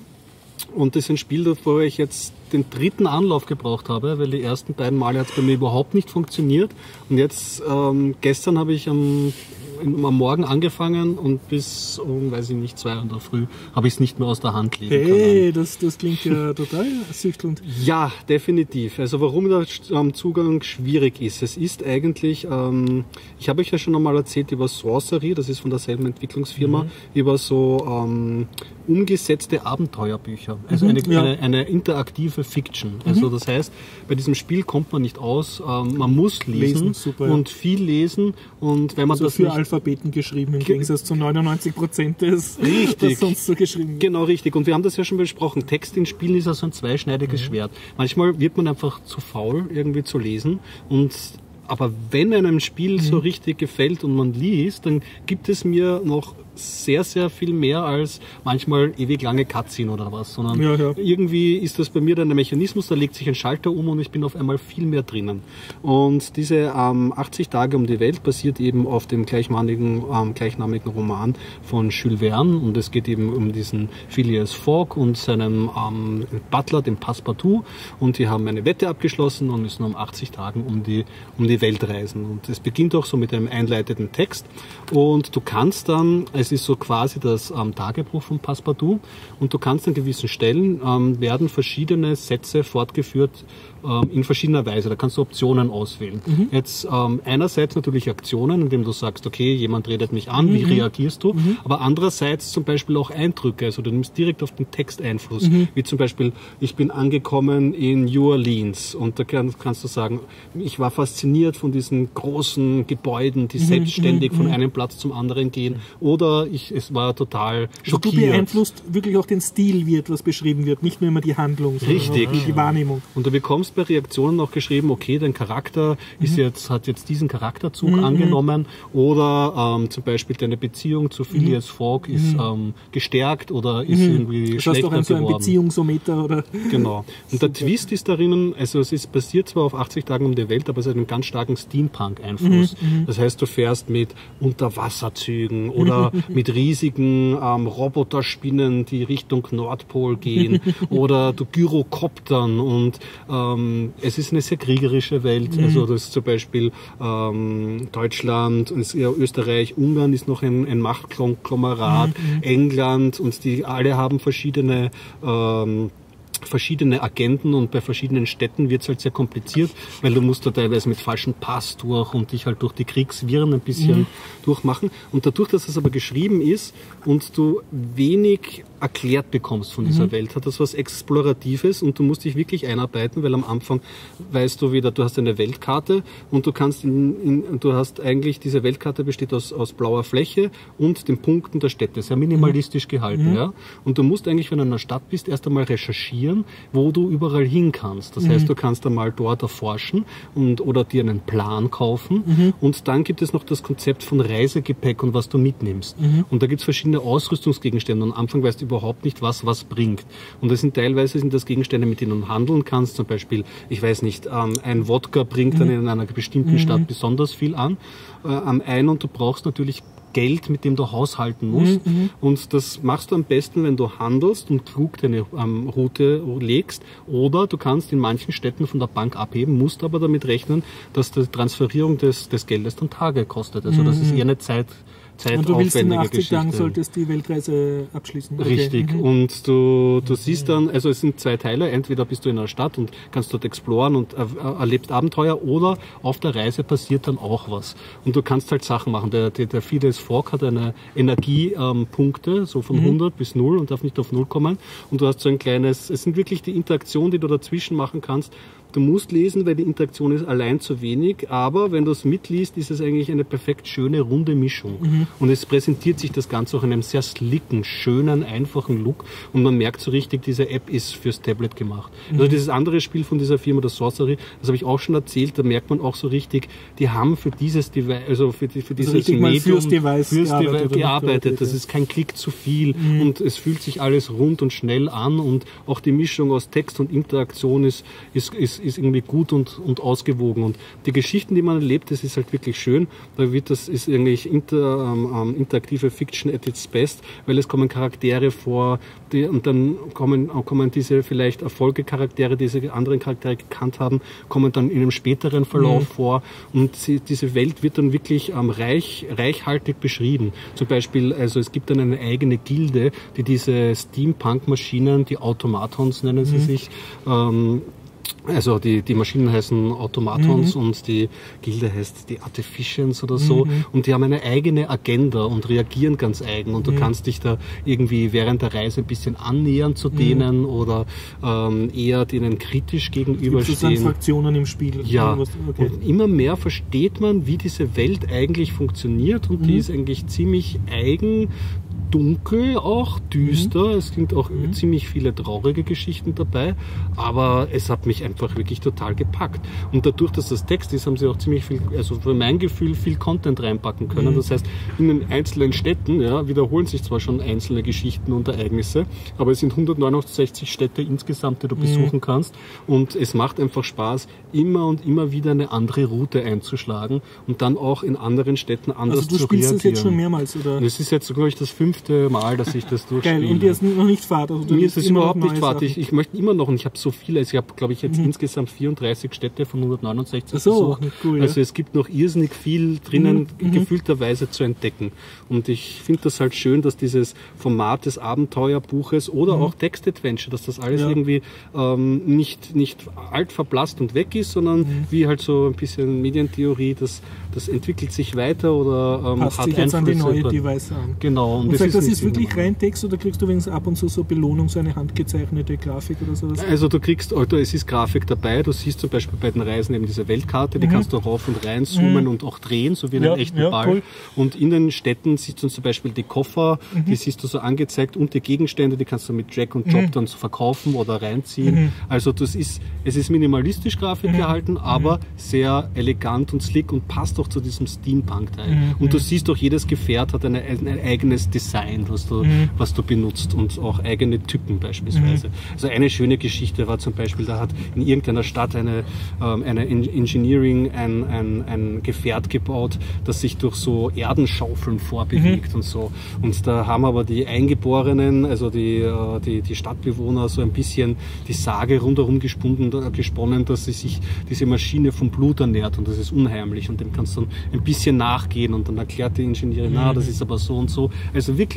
Und das ist ein Spiel, davor ich jetzt den dritten Anlauf gebraucht habe, weil die ersten beiden Male hat es bei mir überhaupt nicht funktioniert. Und jetzt, ähm, gestern habe ich am, am Morgen angefangen und bis um, weiß ich nicht, zwei Uhr in der Früh habe ich es nicht mehr aus der Hand legen können. Hey, das, das klingt ja total süchtelnd. Ja, definitiv. Also warum der Zugang schwierig ist. Es ist eigentlich, ähm, ich habe euch ja schon einmal erzählt über Sorcery, das ist von derselben Entwicklungsfirma, über so ähm, umgesetzte Abenteuerbücher. Also eine, ja. eine, eine interaktive Fiction. Also das heißt, bei diesem Spiel kommt man nicht aus, ähm, man muss lesen, Lesen, super, ja. und viel lesen und wenn man Also das nicht Alphabeten geschrieben, im Gegensatz zu 99 Prozent des, Richtig. was sonst so geschrieben wird. Genau, richtig. Und wir haben das ja schon besprochen. Text in Spielen ist ja so ein zweischneidiges Schwert. Manchmal wird man einfach zu faul, irgendwie zu lesen. Und aber wenn einem Spiel so richtig gefällt und man liest, dann gibt es mir noch sehr, sehr viel mehr als manchmal ewig lange Cutscene oder was, sondern Ja, ja. irgendwie ist das bei mir dann ein Mechanismus, da legt sich ein Schalter um und ich bin auf einmal viel mehr drinnen. Und diese ähm, 80 Tage um die Welt basiert eben auf dem gleichnamigen, ähm, gleichnamigen Roman von Jules Verne und es geht eben um diesen Phileas Fogg und seinen ähm, Butler, den Passepartout und die haben eine Wette abgeschlossen und müssen um 80 Tagen um die, um die Welt reisen. Und es beginnt auch so mit einem einleitenden Text und du kannst dann, es ist so quasi das ähm, Tagebuch von Passepartout. Und du kannst an gewissen Stellen ähm, werden verschiedene Sätze fortgeführt ähm, in verschiedener Weise. Da kannst du Optionen auswählen. Jetzt ähm, einerseits natürlich Aktionen, indem du sagst, okay, jemand redet mich an, wie reagierst du? Aber andererseits zum Beispiel auch Eindrücke. Also du nimmst direkt auf den Text Einfluss. Wie zum Beispiel, ich bin angekommen in New Orleans und da kann, kannst du sagen, ich war fasziniert von diesen großen Gebäuden, die selbstständig von einem Platz zum anderen gehen. Oder ich, es war total Also du schockiert. beeinflusst wirklich auch den Stil, wie etwas beschrieben wird, nicht nur immer die Handlung, sondern Richtig. die Wahrnehmung. Und du bekommst bei Reaktionen auch geschrieben, okay, dein Charakter Mhm. ist jetzt, hat jetzt diesen Charakterzug angenommen oder ähm, zum Beispiel deine Beziehung zu Phileas Fogg ist ähm, gestärkt oder ist irgendwie Mhm. Das schlechter auch ein, so ein geworden. Beziehungsometer oder Genau. Und der Twist ist darin, also es ist basiert zwar auf 80 Tagen um die Welt, aber es hat einen ganz starken Steampunk-Einfluss. Das heißt, du fährst mit Unterwasserzügen oder mit riesigen ähm, Roboterspinnen, die Richtung Nordpol gehen oder du Gyrokoptern und ähm, es ist eine sehr kriegerische Welt. Also das ist zum Beispiel ähm, Deutschland, Österreich, Ungarn ist noch ein, ein Machtkonglomerat, England und die alle haben verschiedene ähm, verschiedene Agenten und bei verschiedenen Städten wird es halt sehr kompliziert, weil du musst da teilweise mit falschem Pass durch und dich halt durch die Kriegswirren ein bisschen durchmachen. Und dadurch, dass es aber geschrieben ist und du wenig erklärt bekommst von dieser Welt, hat das was Exploratives und du musst dich wirklich einarbeiten, weil am Anfang weißt du wieder, du hast eine Weltkarte und du kannst in, in, du hast eigentlich, diese Weltkarte besteht aus, aus blauer Fläche und den Punkten der Städte, sehr minimalistisch gehalten, ja. Und du musst eigentlich, wenn du in einer Stadt bist, erst einmal recherchieren, wo du überall hin kannst. Das heißt, du kannst einmal dort erforschen und, oder dir einen Plan kaufen. Und dann gibt es noch das Konzept von Reisegepäck und was du mitnimmst. Und da gibt es verschiedene Ausrüstungsgegenstände. Und am Anfang weißt du überhaupt nicht, was was bringt. Und das sind teilweise sind das Gegenstände, mit denen du handeln kannst. Zum Beispiel, ich weiß nicht, ähm, ein Wodka bringt dann in einer bestimmten Stadt besonders viel an, äh, am einen und du brauchst natürlich Geld, mit dem du haushalten musst. Mhm, Und das machst du am besten, wenn du handelst und klug deine ähm, Route legst. Oder du kannst in manchen Städten von der Bank abheben, musst aber damit rechnen, dass die Transferierung des, des Geldes dann Tage kostet. Also das ist eher eine Zeit, Mhm. Und du willst in zeitaufwendige 80 Geschichte. Tagen solltest die Weltreise abschließen. Okay. Richtig. Mhm. Und du, du siehst dann, also es sind zwei Teile. Entweder bist du in einer Stadt und kannst dort exploren und er, erlebst Abenteuer oder auf der Reise passiert dann auch was. Und du kannst halt Sachen machen. Der, der, der Fides Fork hat eine Energiepunkte, so Mhm. von 100 bis 0 und darf nicht auf 0 kommen. Und du hast so ein kleines, es sind wirklich die Interaktionen, die du dazwischen machen kannst. Du musst lesen, weil die Interaktion ist allein zu wenig, aber wenn du es mitliest, ist es eigentlich eine perfekt schöne, runde Mischung. Mhm. Und es präsentiert sich das Ganze auch in einem sehr slicken, schönen, einfachen Look und man merkt so richtig, diese App ist fürs Tablet gemacht. Mhm. Also dieses andere Spiel von dieser Firma, das Sorcery, das habe ich auch schon erzählt, da merkt man auch so richtig, die haben für dieses Device, also für, die, für dieses richtig mal Medium, fürs Device fürs gearbeitet Device gearbeitet. Das ist kein Klick zu viel und es fühlt sich alles rund und schnell an und auch die Mischung aus Text und Interaktion ist, ist, ist, ist irgendwie gut und, und ausgewogen. Und die Geschichten, die man erlebt, das ist halt wirklich schön. Da wird das ist eigentlich inter, ähm, ähm, interaktive Fiction at its best, weil es kommen Charaktere vor die, und dann kommen, kommen diese vielleicht Erfolgecharaktere, die diese anderen Charaktere gekannt haben, kommen dann in einem späteren Verlauf vor und sie, diese Welt wird dann wirklich ähm, reich, reichhaltig beschrieben. Zum Beispiel, also es gibt dann eine eigene Gilde, die diese Steampunk-Maschinen, die Automatons nennen sie sich, ähm, also die, die Maschinen heißen Automatons und die Gilde heißt die Artificians oder so. Und die haben eine eigene Agenda und reagieren ganz eigen. Und du kannst dich da irgendwie während der Reise ein bisschen annähern zu denen oder ähm, eher denen kritisch gegenüberstehen. Fraktionen im Spiel? Ja, Okay. und immer mehr versteht man, wie diese Welt eigentlich funktioniert und Mhm. die ist eigentlich ziemlich eigen, dunkel auch, düster. Es sind auch Mhm. ziemlich viele traurige Geschichten dabei, aber es hat mich einfach wirklich total gepackt. Und dadurch, dass das Text ist, haben sie auch ziemlich viel, also für mein Gefühl, viel Content reinpacken Mhm. können. Das heißt, in den einzelnen Städten ja, wiederholen sich zwar schon einzelne Geschichten und Ereignisse, aber es sind 169 Städte insgesamt, die Mhm. du besuchen kannst und es macht einfach Spaß, immer und immer wieder eine andere Route einzuschlagen und dann auch in anderen Städten anders Also du zu spielst reagieren. das jetzt schon mehrmals, oder? Das ist jetzt, glaube ich, das fünfte Mal, dass ich das durchspiele. Geil, und dir ist noch nicht Fahrt. Also Mir ist es überhaupt nicht fad. Ich, ich möchte immer noch, und ich habe so viele, also ich habe, glaube ich, jetzt insgesamt 34 Städte von 169 Ach so, besucht. cool, ja. Also es gibt noch irrsinnig viel drinnen, gefühlterweise zu entdecken. Und ich finde das halt schön, dass dieses Format des Abenteuerbuches oder auch Text-Adventure, dass das alles Ja. irgendwie ähm, nicht, nicht alt verblasst und weg ist, sondern wie halt so ein bisschen Medientheorie, das, das entwickelt sich weiter oder ähm, Passt hat sich jetzt an die neue. Device an. Genau. Und das nicht ist wirklich rein Text oder kriegst du wenigstens ab und zu so Belohnung, so eine handgezeichnete Grafik oder sowas? Also du kriegst, oder es ist Grafik dabei, du siehst zum Beispiel bei den Reisen eben diese Weltkarte, die kannst du rauf und rein zoomen und auch drehen, so wie einen Mhm. Ja, echten ja, Ball. cool. Und in den Städten siehst du zum Beispiel die Koffer, Mhm. die siehst du so angezeigt und die Gegenstände, die kannst du mit Drag und Drop dann so verkaufen oder reinziehen. Mhm. Also das ist, es ist minimalistisch Grafik gehalten, aber sehr elegant und slick und passt auch zu diesem Steampunk-Teil. Mhm. Und du siehst auch, jedes Gefährt hat eine, ein eigenes Design, was du, Mhm. was du benutzt und auch eigene Typen beispielsweise. Also eine schöne Geschichte war zum Beispiel, da hat in irgendeiner Stadt eine, ähm, eine En- Engineering ein, ein, ein Gefährt gebaut, das sich durch so Erdenschaufeln vorbewegt und so. Und da haben aber die Eingeborenen, also die, äh, die, die Stadtbewohner so ein bisschen die Sage rundherum gesponnen, gesponnen, dass sie sich diese Maschine vom Blut ernährt und das ist unheimlich und dem kannst du dann ein bisschen nachgehen und dann erklärt die Ingenieurin, na, das ist aber so und so. Also wirklich,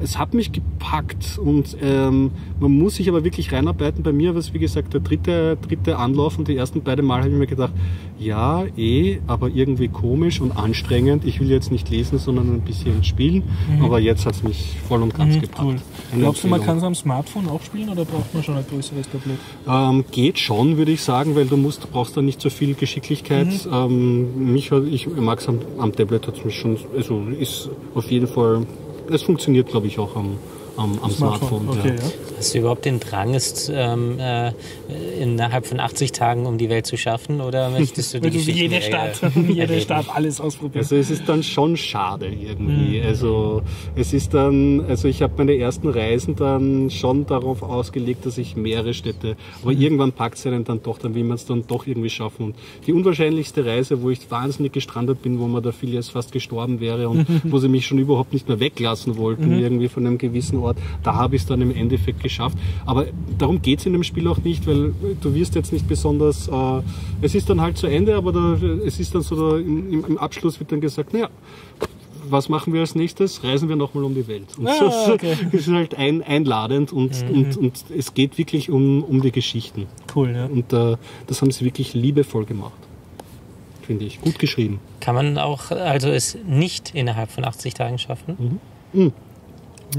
es hat mich gepackt und ähm, man muss sich aber wirklich reinarbeiten. Bei mir war es, wie gesagt, der dritte, dritte Anlauf und die ersten beiden Mal habe ich mir gedacht, ja, eh, aber irgendwie komisch und anstrengend. Ich will jetzt nicht lesen, sondern ein bisschen spielen. Aber jetzt hat es mich voll und ganz gepackt. Mhm. Cool. Eine Glaubst du, man kann es am Smartphone auch spielen oder braucht man schon ein größeres Tablet? Ähm, geht schon, würde ich sagen, weil du musst, brauchst da nicht so viel Geschicklichkeit. Mhm. Ähm, mich, ich mag es am, am Tablet, hat mich schon, also ist auf jeden Fall, es funktioniert, glaube ich, auch am, am, am Smartphone. Okay, ja. ja. Hast du überhaupt den Drang, es ähm, äh, innerhalb von 80 Tagen um die Welt zu schaffen oder möchtest du die Geschichte jede Stadt, jede? Stadt alles ausprobieren. Also es ist dann schon schade irgendwie. Also es ist dann, also ich habe meine ersten Reisen dann schon darauf ausgelegt, dass ich mehrere Städte, aber irgendwann packt es einen dann doch, dann will man es dann doch irgendwie schaffen. Und die unwahrscheinlichste Reise, wo ich wahnsinnig gestrandet bin, wo mir der Filias fast gestorben wäre und wo sie mich schon überhaupt nicht mehr weglassen wollten, irgendwie von einem gewissen Ort, da habe ich es dann im Endeffekt geschafft. Aber darum geht es in dem Spiel auch nicht, weil du wirst jetzt nicht besonders, äh, es ist dann halt zu Ende, aber da, es ist dann so, da, im, im Abschluss wird dann gesagt, naja, was machen wir als nächstes? Reisen wir nochmal um die Welt. Und Ah, das okay. ist halt ein, einladend und, und, und es geht wirklich um, um die Geschichten. Cool, ja. Und äh, das haben sie wirklich liebevoll gemacht. Finde ich. Gut geschrieben. Kann man auch also es nicht innerhalb von 80 Tagen schaffen?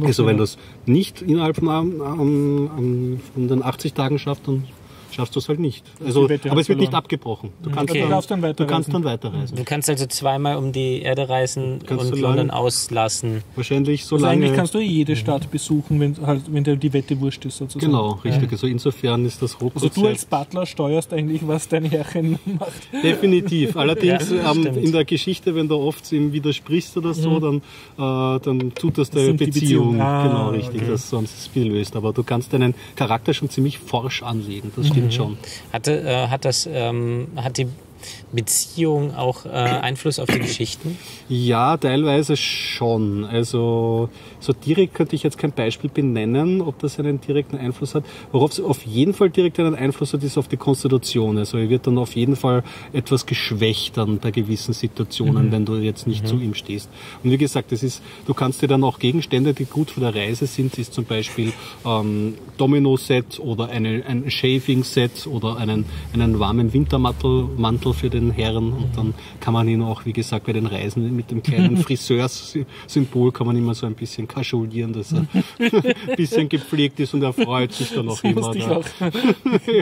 Also wenn das nicht innerhalb von, ähm, ähm, von den 80 Tagen schafft, dann schaffst du es halt nicht. Also, aber es wird nicht abgebrochen. Du kannst, Okay. dann, dann du kannst weiterreisen. dann weiterreisen. Du kannst also zweimal um die Erde reisen Kannst und London auslassen. Wahrscheinlich so Also lange. eigentlich kannst du jede Stadt besuchen, wenn, halt, wenn dir die Wette wurscht ist sozusagen. genau, richtig. Also insofern ist das Also Rotkonzept du als Butler steuerst eigentlich, was dein Herrchen macht. Definitiv. Allerdings Ja, ähm, in der Geschichte, wenn du oft ihm widersprichst oder so, dann, äh, dann tut das der die Beziehung. Beziehungen. Ah, genau, richtig, okay. das sonst das Spiel löst. Aber du kannst deinen Charakter schon ziemlich forsch anlegen. Das Mhm. stimmt schon. Hatte, äh, hat das, ähm, hat die Beziehung auch äh, Einfluss auf die Geschichten? Ja, teilweise schon. Also so direkt könnte ich jetzt kein Beispiel benennen, ob das einen direkten Einfluss hat. Worauf es auf jeden Fall direkt einen Einfluss hat, ist auf die Konstitution. Also er wird dann auf jeden Fall etwas geschwächt dann bei gewissen Situationen, wenn du jetzt nicht zu ihm stehst. Und wie gesagt, das ist, du kannst dir dann auch Gegenstände, die gut für der Reise sind, ist zum Beispiel ähm, Domino-Set oder eine, ein Shaving-Set oder einen, einen warmen Wintermantel Mantel für den Herren und dann kann man ihn auch, wie gesagt, bei den Reisen mit dem kleinen Friseurs-Symbol kann man immer so ein bisschen kaschulieren, dass er ein bisschen gepflegt ist und er freut sich dann auch immer. Da.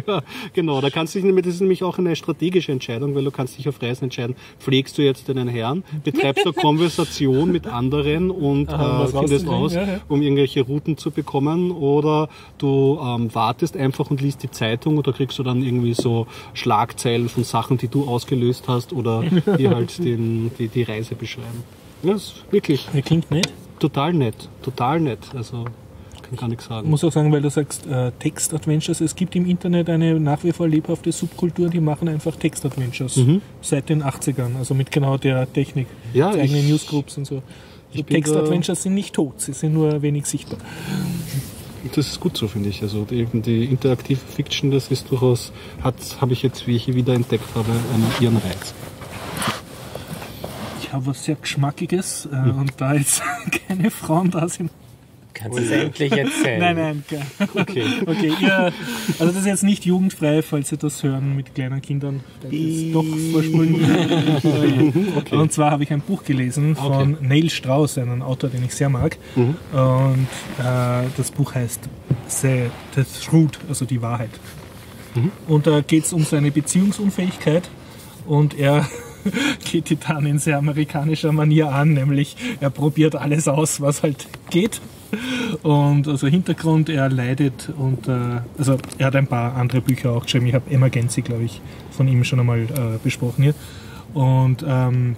ja, genau, da kannst du dich nämlich, das ist nämlich auch eine strategische Entscheidung, weil du kannst dich auf Reisen entscheiden, pflegst du jetzt deinen Herrn, betreibst du Konversation mit anderen und Aha, äh, findest aus, ja, ja. um irgendwelche Routen zu bekommen oder du ähm, wartest einfach und liest die Zeitung oder kriegst du dann irgendwie so Schlagzeilen von Sachen, die du ausgelöst hast oder die halt den, die, die Reise beschreiben. Ja, ist wirklich Ja, klingt nett. Total nett, total nett, also kann gar nichts Ich sagen. muss auch sagen, weil du sagst äh, Text-Adventures, es gibt im Internet eine nach wie vor lebhafte Subkultur, die machen einfach Text-Adventures seit den 80ern, also mit genau der Technik. Mhm. Ja, ich- Newsgroups und so. ich bin Text-Adventures sind nicht tot, sie sind nur wenig sichtbar. Das ist gut so, finde ich. Also die, die interaktive Fiction, das ist durchaus, hat, habe ich jetzt, wie ich hier wieder entdeckt habe, einen ihren Reiz. Ich habe was sehr Geschmackiges äh, und da jetzt keine Frauen da sind. Kannst du es endlich erzählen? Nein, nein, ge- Okay. okay. Ihr, also das ist jetzt nicht jugendfrei, falls Sie das hören mit kleinen Kindern. Das ist doch vorspulen. Und zwar habe ich ein Buch gelesen von Neil Strauss, einen Autor, den ich sehr mag. Und äh, das Buch heißt The, The Truth, also die Wahrheit. Und da geht es um seine Beziehungsunfähigkeit und er geht die dann in sehr amerikanischer Manier an, nämlich er probiert alles aus, was halt geht. Und also Hintergrund, er leidet und äh, also er hat ein paar andere Bücher auch geschrieben. Ich habe Emergency, glaube ich, von ihm schon einmal äh, besprochen hier. Und ähm,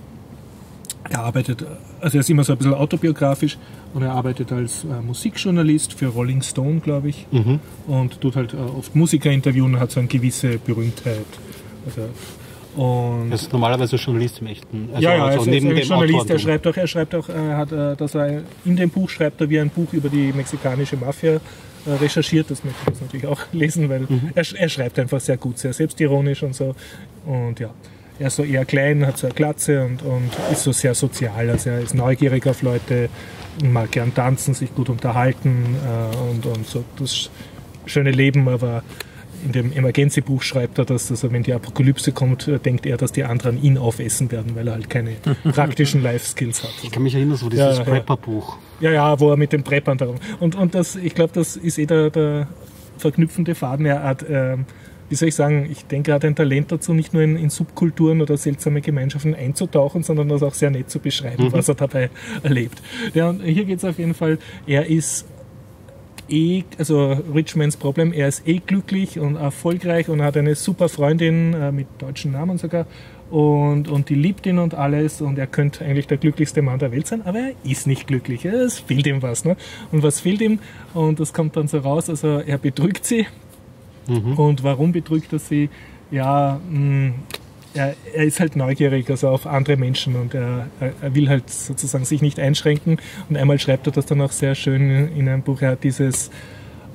er arbeitet, also er ist immer so ein bisschen autobiografisch und er arbeitet als äh, Musikjournalist für Rolling Stone, glaube ich. Und tut halt äh, oft Musiker interviewen und hat so eine gewisse Berühmtheit. Also, und Er ist normalerweise Journalist im echten. Also, ja, ja, also er neben dem Journalist, er schreibt auch, er schreibt auch, er hat, äh, dass er in dem Buch schreibt er wie ein Buch über die mexikanische Mafia äh, recherchiert. Das möchte ich jetzt natürlich auch lesen, weil Mhm. er, er schreibt einfach sehr gut, sehr selbstironisch und so. Und ja, er ist so eher klein, hat so eine Glatze und, und ist so sehr sozial. Also er ist neugierig auf Leute, mag gern tanzen, sich gut unterhalten äh, und, und so das schöne Leben, aber in dem Emergency-Buch schreibt er, dass also wenn die Apokalypse kommt, äh, denkt er, dass die anderen ihn aufessen werden, weil er halt keine praktischen Life-Skills hat. Ich kann mich erinnern, so dieses Ja. Prepper-Buch. Ja, ja, wo er mit den Preppern darum. Und, und das, ich glaube, das ist eh der, der verknüpfende Faden. Er hat, ähm, wie soll ich sagen, ich denke, er hat ein Talent dazu, nicht nur in, in Subkulturen oder seltsame Gemeinschaften einzutauchen, sondern das auch sehr nett zu beschreiben, was er dabei erlebt. Ja, und hier geht es auf jeden Fall, er ist eh, also Richmans Problem, er ist eh glücklich und erfolgreich und hat eine super Freundin äh, mit deutschen Namen sogar und, und die liebt ihn und alles und er könnte eigentlich der glücklichste Mann der Welt sein, aber er ist nicht glücklich. Es fehlt ihm was. Ne? Und was fehlt ihm? Und das kommt dann so raus, also er betrügt sie. Mhm. Und warum betrügt er sie? Ja, mh, mm, er, er, ist halt neugierig, also auf andere Menschen und er, er, will halt sozusagen sich nicht einschränken. Und einmal schreibt er das dann auch sehr schön in einem Buch, er hat dieses,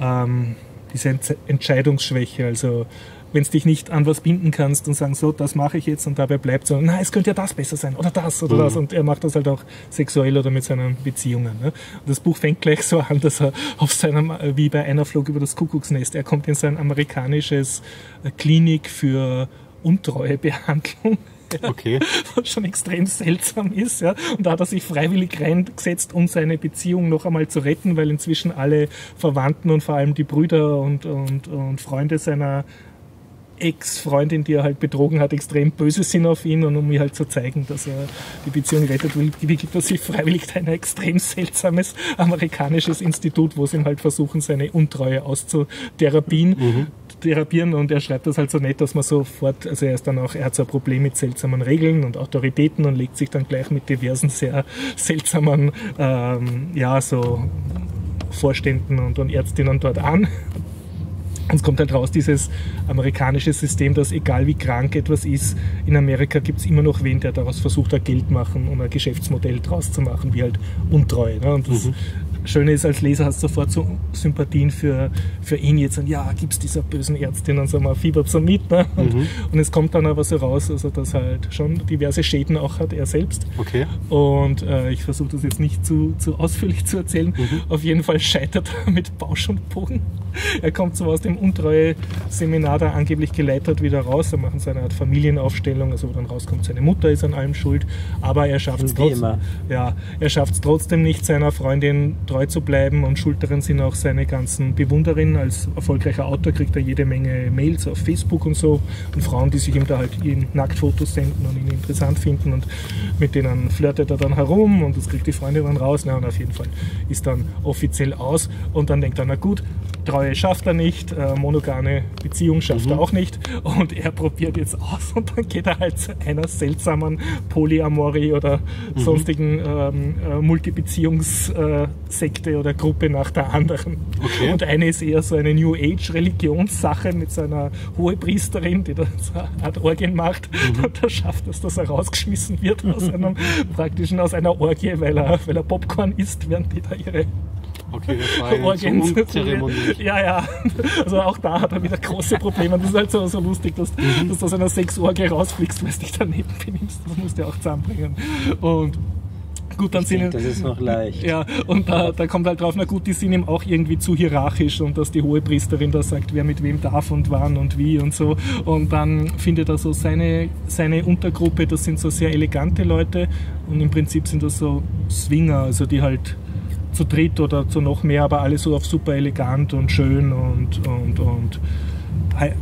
ähm, diese Entscheidungsschwäche, also wenn es dich nicht an was binden kannst und sagen, so, das mache ich jetzt und dabei bleibt so, na, es könnte ja das besser sein oder das oder mhm. das und er macht das halt auch sexuell oder mit seinen Beziehungen. Ne? Und das Buch fängt gleich so an, dass er auf seinem, wie bei einer Flug über das Kuckucksnest, er kommt in sein amerikanisches äh, Klinik für Untreuebehandlung. Okay. Was schon extrem seltsam ist. Ja. Und da hat er sich freiwillig reingesetzt, um seine Beziehung noch einmal zu retten, weil inzwischen alle Verwandten und vor allem die Brüder und, und, und Freunde seiner Ex-Freundin, die er halt betrogen hat, extrem böse sind auf ihn und um mir halt zu zeigen, dass er die Beziehung rettet, wickelt er sich freiwillig ein extrem seltsames amerikanisches Institut, wo sie ihm halt versuchen, seine Untreue auszutherapien. Mhm therapieren und er schreibt das halt so nett, dass man sofort, also er ist dann auch, er hat so ein Problem mit seltsamen Regeln und Autoritäten und legt sich dann gleich mit diversen sehr seltsamen, ähm, ja, so Vorständen und, und Ärztinnen dort an und es kommt halt raus, dieses amerikanische System, dass egal wie krank etwas ist, in Amerika gibt es immer noch wen, der daraus versucht, ein Geld machen und ein Geschäftsmodell draus zu machen, wie halt Untreue. Ne? Und das mhm. Schöne ist, als Leser hast du sofort so Sympathien für, für ihn jetzt. Und ja, gibt es dieser bösen Ärztin und so, man fiebert so mit. Ne? Und, mhm. und, es kommt dann aber so raus, also dass er halt schon diverse Schäden auch hat, er selbst. Okay. Und äh, ich versuche das jetzt nicht zu, zu ausführlich zu erzählen. Mhm. Auf jeden Fall scheitert er mit Bausch und Bogen. Er kommt so aus dem Untreue-Seminar da angeblich geleitet wieder raus. Er macht so eine Art Familienaufstellung, also wo dann rauskommt, seine Mutter ist an allem schuld. Aber er schafft es trotzdem, ja, trotzdem nicht, seiner Freundin treu zu bleiben und schuld sind auch seine ganzen Bewunderinnen. Als erfolgreicher Autor kriegt er jede Menge Mails auf Facebook und so und Frauen, die sich ihm da halt ihn Nacktfotos senden und ihn interessant finden und mit denen flirtet er dann herum und das kriegt die Freundin dann raus. Na, und auf jeden Fall ist dann offiziell aus und dann denkt er, na gut, Treue schafft er nicht, äh, monogame Beziehung schafft mhm. er auch nicht und er probiert jetzt aus und dann geht er halt zu einer seltsamen Polyamorie oder mhm. sonstigen ähm, äh, Multibeziehungssekte oder Gruppe nach der anderen. Okay. Und eine ist eher so eine New Age Religionssache mit so einer Hohepriesterin, die da so eine Art Orgien macht mhm. und da schafft es, dass er rausgeschmissen wird aus einem praktischen aus einer Orgie, weil er, weil er Popcorn isst, während die da ihre Okay, das war Zeremonie. Ja, ja. Also auch da hat er wieder große Probleme. Das ist halt so, so lustig, dass, mhm. dass du aus einer Sexorgie rausfliegst, weil du dich daneben benimmst. Das musst du auch zusammenbringen. Und gut, dann sind Das ist noch leicht. Ja, und da, da kommt halt drauf, na gut, die sind ihm auch irgendwie zu hierarchisch und dass die hohe Priesterin da sagt, wer mit wem darf und wann und wie und so. Und dann findet er so seine, seine Untergruppe, das sind so sehr elegante Leute und im Prinzip sind das so Swinger, also die halt zu dritt oder zu noch mehr, aber alle so auf super elegant und schön und, und, und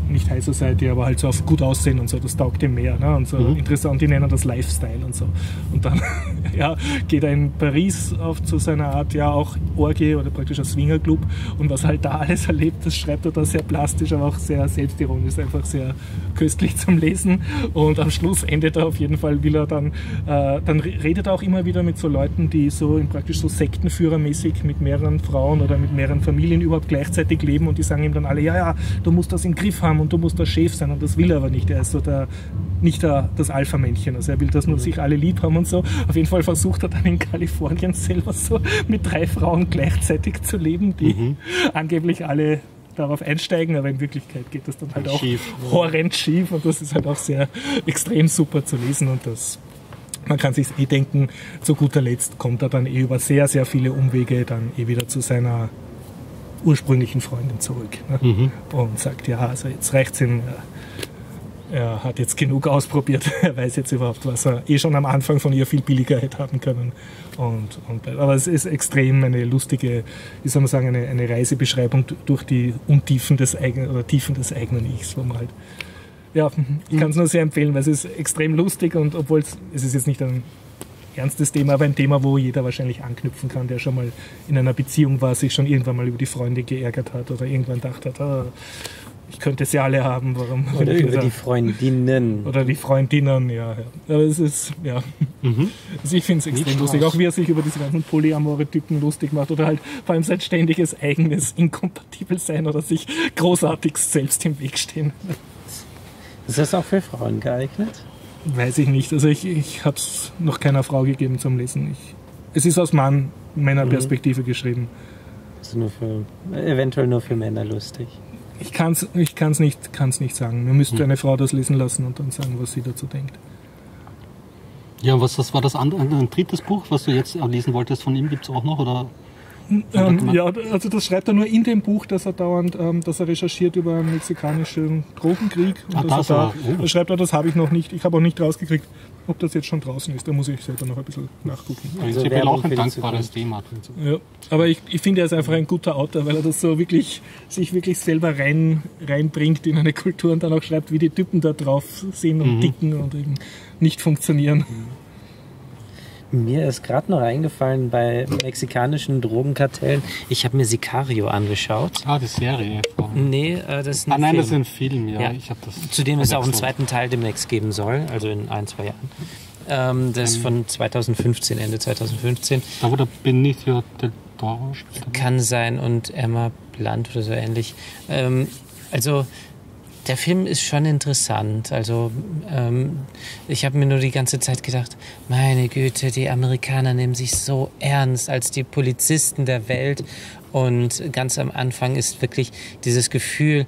nicht High Society, aber halt so auf gut aussehen und so, das taugt ihm mehr. Ne? Und so mhm. interessant, die nennen das Lifestyle und so. Und dann ja, geht er in Paris auf zu seiner Art, ja, auch Orgie oder praktisch ein Swingerclub und was halt da alles erlebt, das schreibt er da sehr plastisch, aber auch sehr selbstironisch, einfach sehr köstlich zum Lesen. Und am Schluss endet er auf jeden Fall, will er dann, äh, dann redet er auch immer wieder mit so Leuten, die so praktisch so sektenführermäßig mit mehreren Frauen oder mit mehreren Familien überhaupt gleichzeitig leben und die sagen ihm dann alle, ja, ja, du musst das in Griff haben und du musst der Chef sein und das will er aber nicht. Er ist so der, nicht der, das Alpha-Männchen. Also er will, dass nur mhm. sich alle lieb haben und so. Auf jeden Fall versucht er dann in Kalifornien selber so mit drei Frauen gleichzeitig zu leben, die mhm. angeblich alle darauf einsteigen, aber in Wirklichkeit geht das dann halt auch schief, horrend schief und das ist halt auch sehr extrem super zu lesen und das man kann sich eh denken, zu guter Letzt kommt er dann eh über sehr, sehr viele Umwege dann eh wieder zu seiner ursprünglichen Freundin zurück ne? mhm. und sagt, ja, also jetzt reicht es ihm. Er hat jetzt genug ausprobiert. Er weiß jetzt überhaupt, was er eh schon am Anfang von ihr viel billiger hätte haben können. Und, und, aber es ist extrem eine lustige, wie soll man sagen, eine, eine Reisebeschreibung durch die Untiefen des eigenen oder Tiefen des eigenen Ichs, wo man halt ja, ich kann es nur sehr empfehlen, weil es ist extrem lustig und obwohl es, ist jetzt nicht ein ernstes Thema, aber ein Thema, wo jeder wahrscheinlich anknüpfen kann, der schon mal in einer Beziehung war, sich schon irgendwann mal über die Freunde geärgert hat oder irgendwann gedacht hat, ah, ich könnte sie alle haben, warum? Oder über da- die Freundinnen. oder die Freundinnen, ja. ja. Aber es ist, ja. Also ich finde es extrem Nicht lustig, auch wie er sich über diese ganzen polyamore Typen lustig macht oder halt vor allem sein ständiges eigenes inkompatibel sein oder sich großartig selbst im Weg stehen. Ist das auch für Frauen geeignet? Weiß ich nicht. Also ich, ich habe es noch keiner Frau gegeben zum Lesen. Ich, es ist aus Mann, Männerperspektive geschrieben. Also nur für, eventuell nur für Männer lustig. Ich kann es ich kann's nicht, kann's nicht sagen. Mir müsste eine Frau das lesen lassen und dann sagen, was sie dazu denkt. Ja, was das war das andere, ein drittes Buch, was du jetzt lesen wolltest von ihm, gibt es auch noch? Oder? Ähm, ja, also das schreibt er nur in dem Buch, dass er dauernd, ähm, dass er recherchiert über einen mexikanischen Drogenkrieg. Und Ah, dass das er da, auch. Oh. schreibt er, das habe ich noch nicht, ich habe auch nicht rausgekriegt, ob das jetzt schon draußen ist. Da muss ich selber noch ein bisschen nachgucken. Prinzipiell Werbung auch ein dankbares Thema. Ja, aber ich, ich finde, er ist einfach ein guter Autor, weil er das so wirklich, sich wirklich selber rein, reinbringt in eine Kultur und dann auch schreibt, wie die Typen da drauf sind und dicken und eben nicht funktionieren. Mir ist gerade noch eingefallen bei mexikanischen Drogenkartellen. Ich habe mir Sicario angeschaut. Ah, die Serie. Nee, äh, das ist ein Ah nein, Film. das ist ein Film, ja. Ja. Ich habe das. Zu dem es auch einen zweiten Teil demnächst geben soll, also in ein, zwei Jahren. Ähm, das ist von 2015, Ende 2015. Da der Benicio del Toro. Kann sein und Emma Blunt oder so ähnlich. Ähm, also der Film ist schon interessant. Also ähm, ich habe mir nur die ganze Zeit gedacht, meine Güte, die Amerikaner nehmen sich so ernst als die Polizisten der Welt. Und ganz am Anfang ist wirklich dieses Gefühl,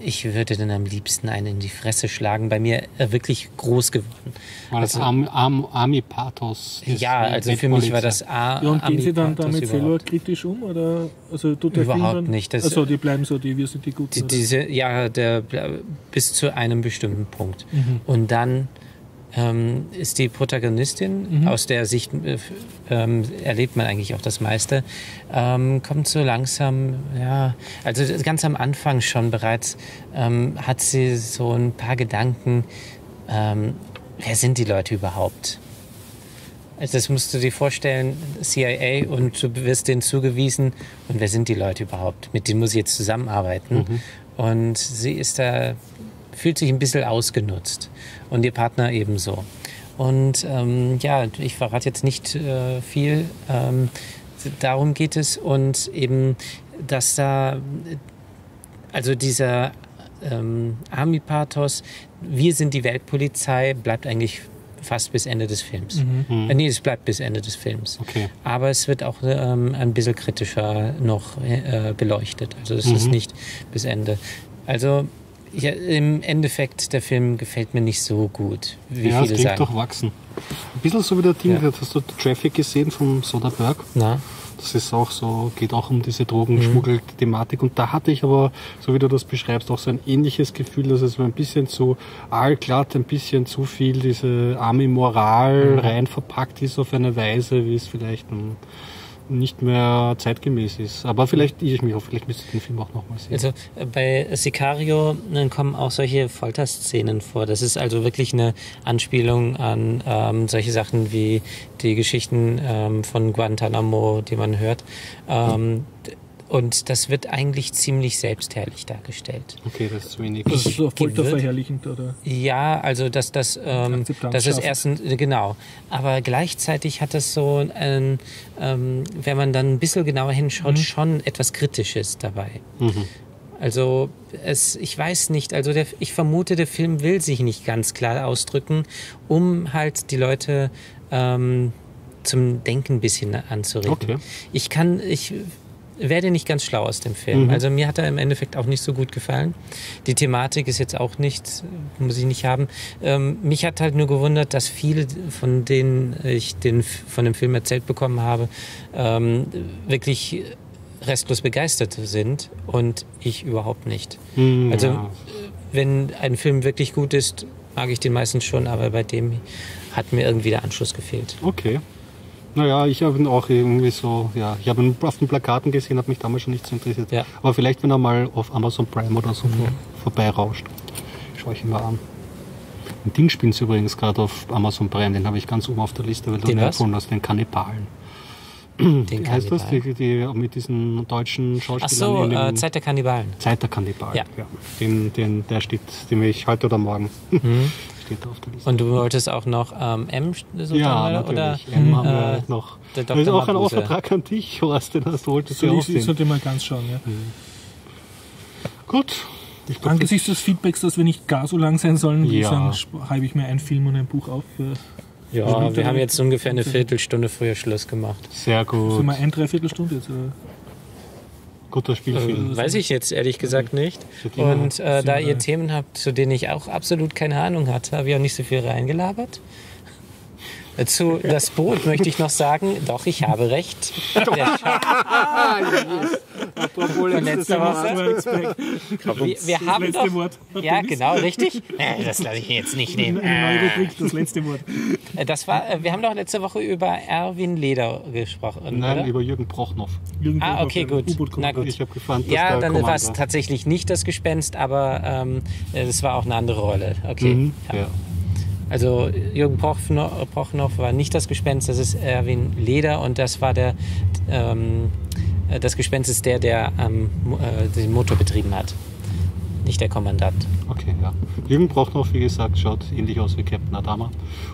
ich würde denn am liebsten einen in die Fresse schlagen, bei mir äh, wirklich groß geworden. Weil das Also- Arm, Arm, Army Pathos ist. Ja, also für mich war das A. Ja, und gehen Sie dann Ami-Pathos damit selber überhaupt. kritisch um? Oder also tut der Überhaupt dann, nicht. Das- also die bleiben so, die wir sind die Guten. Die, diese, ja, der, bis zu einem bestimmten Punkt. Mhm. Und dann ähm, ist die Protagonistin, Mhm. aus der Sicht äh, ähm, erlebt man eigentlich auch das meiste, ähm, kommt so langsam, ja, also ganz am Anfang schon bereits ähm, hat sie so ein paar Gedanken, ähm, wer sind die Leute überhaupt? Also das musst du dir vorstellen, CIA und du wirst denen zugewiesen und wer sind die Leute überhaupt? Mit denen muss ich jetzt zusammenarbeiten. Und sie ist da, fühlt sich ein bisschen ausgenutzt und ihr Partner ebenso. Und ähm, ja, ich verrate jetzt nicht äh, viel. Ähm, darum geht es und eben, dass da, also dieser ähm, Army-Pathos, wir sind die Weltpolizei, bleibt eigentlich fast bis Ende des Films. Äh, nee, es bleibt bis Ende des Films. Okay. Aber es wird auch ähm, ein bisschen kritischer noch äh, beleuchtet. Also es ist nicht bis Ende. Also ja, im Endeffekt, der Film gefällt mir nicht so gut, wie ja, viele klingt sagen. durchwachsen. Ein bisschen so wie der Ding, Ja. hast du Traffic gesehen von Soderbergh? Na? Das ist auch so, geht auch um diese Drogenschmuggel-Thematik. Und da hatte ich aber, so wie du das beschreibst, auch so ein ähnliches Gefühl, dass es so ein bisschen zu allglatt, ein bisschen zu viel diese arme Moral rein verpackt ist auf eine Weise, wie es vielleicht ähm, nicht mehr zeitgemäß ist. Aber vielleicht irre ich mich auch, vielleicht müsste ich den Film auch nochmal sehen. Also bei Sicario äh, kommen auch solche Folterszenen vor. Das ist also wirklich eine Anspielung an ähm, solche Sachen wie die Geschichten ähm, von Guantanamo, die man hört. Ähm, d- und das wird eigentlich ziemlich selbstherrlich dargestellt. okay, das ist zu wenig. das ist so folterverherrlichend, oder? Ja, also dass das, ähm, Akzeptanz das ist erstens genau, aber gleichzeitig hat das so ein, ähm, wenn man dann ein bisschen genauer hinschaut, schon etwas Kritisches dabei. Also es, ich weiß nicht, also der, ich vermute, der Film will sich nicht ganz klar ausdrücken, um halt die Leute ähm, zum Denken ein bisschen anzuregen. Okay. Ich kann, ich werde nicht ganz schlau aus dem Film. Also mir hat er im Endeffekt auch nicht so gut gefallen. Die Thematik ist jetzt auch nicht, muss ich nicht haben. Ähm, mich hat halt nur gewundert, dass viele von denen ich den, von dem Film erzählt bekommen habe, ähm, wirklich restlos begeistert sind und ich überhaupt nicht. Hm, Also ja. wenn ein Film wirklich gut ist, mag ich den meistens schon, aber bei dem hat mir irgendwie der Anschluss gefehlt. Okay. Naja, ich habe ihn auch irgendwie so, ja, ich habe ihn auf den Plakaten gesehen, hat mich damals schon nicht so interessiert. Ja. Aber vielleicht, wenn er mal auf Amazon Prime oder so vor, vorbeirauscht, schaue ich ihn mal an. Ein Ding spielen sie übrigens gerade auf Amazon Prime, den habe ich ganz oben auf der Liste, weil du Den empfohlen hast, den Kannibalen. Den Wie heißt das? Kannibalen. Die, die, mit diesen deutschen Schauspielern. Ach so, äh, Zeit der Kannibalen. Zeit der Kannibalen. Ja. Den, den, der steht, den will ich heute oder morgen. Mhm. steht auf der Liste. Und du wolltest auch noch ähm, M so ja, dran, oder? natürlich. M haben wir äh, noch. der Das ist auch ein Mabuse. Auftrag an dich, Horst, den hast du wolltest So, du auch sehen. sollte mal ganz schauen. Ja. Gut. Ich glaub, Angesichts des Feedbacks, dass wir nicht gar so lang sein sollen, Ja. schreibe ich mir einen Film und ein Buch auf. Für, Ja, wir haben jetzt ungefähr eine Viertelstunde früher Schluss gemacht. das- sehr gut. für mal ein Dreiviertelstunde jetzt. Oder? Guter Spielfilm. Äh, weiß ich jetzt ehrlich gesagt nicht. Und äh, da ihr Themen habt, zu denen ich auch absolut keine Ahnung hatte, habe ich auch nicht so viel reingelabert. Zu das Boot möchte ich noch sagen, doch, ich habe recht. Der Apropos Von letzter Woche. Wir, wir haben letzte doch, Wort. ja, genau, richtig. Das lasse ich jetzt nicht nehmen. Das letzte Wort. Äh, Das war, äh, wir haben doch letzte Woche über Erwin Leder gesprochen, Nein, oder? über Jürgen Prochnow. Jürgen Ah, okay, gut. Na gut. Ich habe dass Ja, der dann war es tatsächlich nicht das Gespenst, aber ähm, äh, es war auch eine andere Rolle. Okay. Mhm, Ja. ja. Also Jürgen Prochnow, Prochnow war nicht das Gespenst, das ist Erwin Leder und das war der, ähm, äh, das Gespenst ist der, der ähm, äh, den Motor betrieben hat. Nicht der Kommandant. Okay, ja. Jürgen Prochnow, wie gesagt, schaut ähnlich aus wie Captain Adama.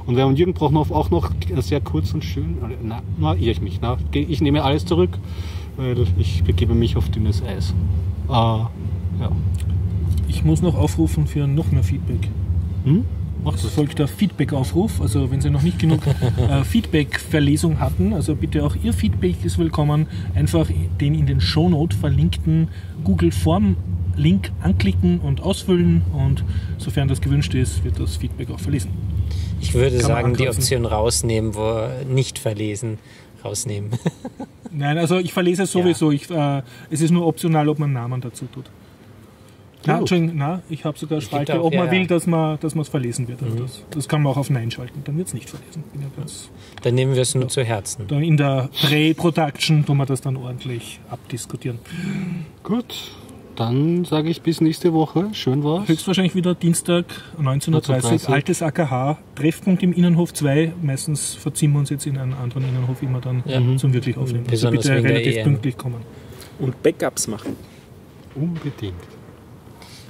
Und wir haben Jürgen Prochnow auch noch sehr kurz und schön. Na, na irre ich mich. Na, ich nehme alles zurück, weil ich begebe mich auf dünnes Eis. Äh, ja. Ich muss noch aufrufen für noch mehr Feedback. Hm? Mach Es folgt der Feedback-Aufruf. Also wenn Sie noch nicht genug äh, Feedback-Verlesung hatten, also bitte auch Ihr Feedback ist willkommen. Einfach den in den Shownote verlinkten Google Form Link anklicken und ausfüllen und sofern das gewünscht ist, wird das Feedback auch verlesen. Ich würde Kann sagen, die. Option rausnehmen, wo nicht verlesen, rausnehmen. Nein, also ich verlese es sowieso. Ich, äh, es ist nur optional, ob man Namen dazu tut. Na, na, ich habe sogar Spalte, auch, ob man ja, will, ja. dass man es verlesen wird. Also das, das kann man auch auf Nein schalten, dann wird es nicht verlesen. Ja ganz, Dann nehmen wir es nur zu Herzen. dann in der Pre-Production tun wir das dann ordentlich abdiskutieren. Gut, dann sage ich bis nächste Woche. Schön war's. Höchstwahrscheinlich wieder Dienstag 19.30 Uhr, 19:30. altes AKH, Treffpunkt im Innenhof 2. Meistens verziehen wir uns jetzt in einen anderen Innenhof immer dann Ja. zum wirklich Aufnehmen. Also bitte relativ EM. pünktlich kommen. Und Backups machen. Unbedingt.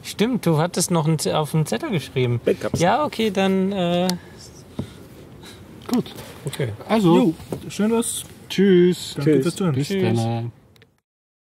Stimmt, du hattest noch einen, Z- auf einen Zettel geschrieben. Backups. Ja, okay, dann. Äh, Gut. okay. Also, Jo, schön was. tschüss. Danke Tschüss. fürs Zuhören. Bis Tschüss. dann.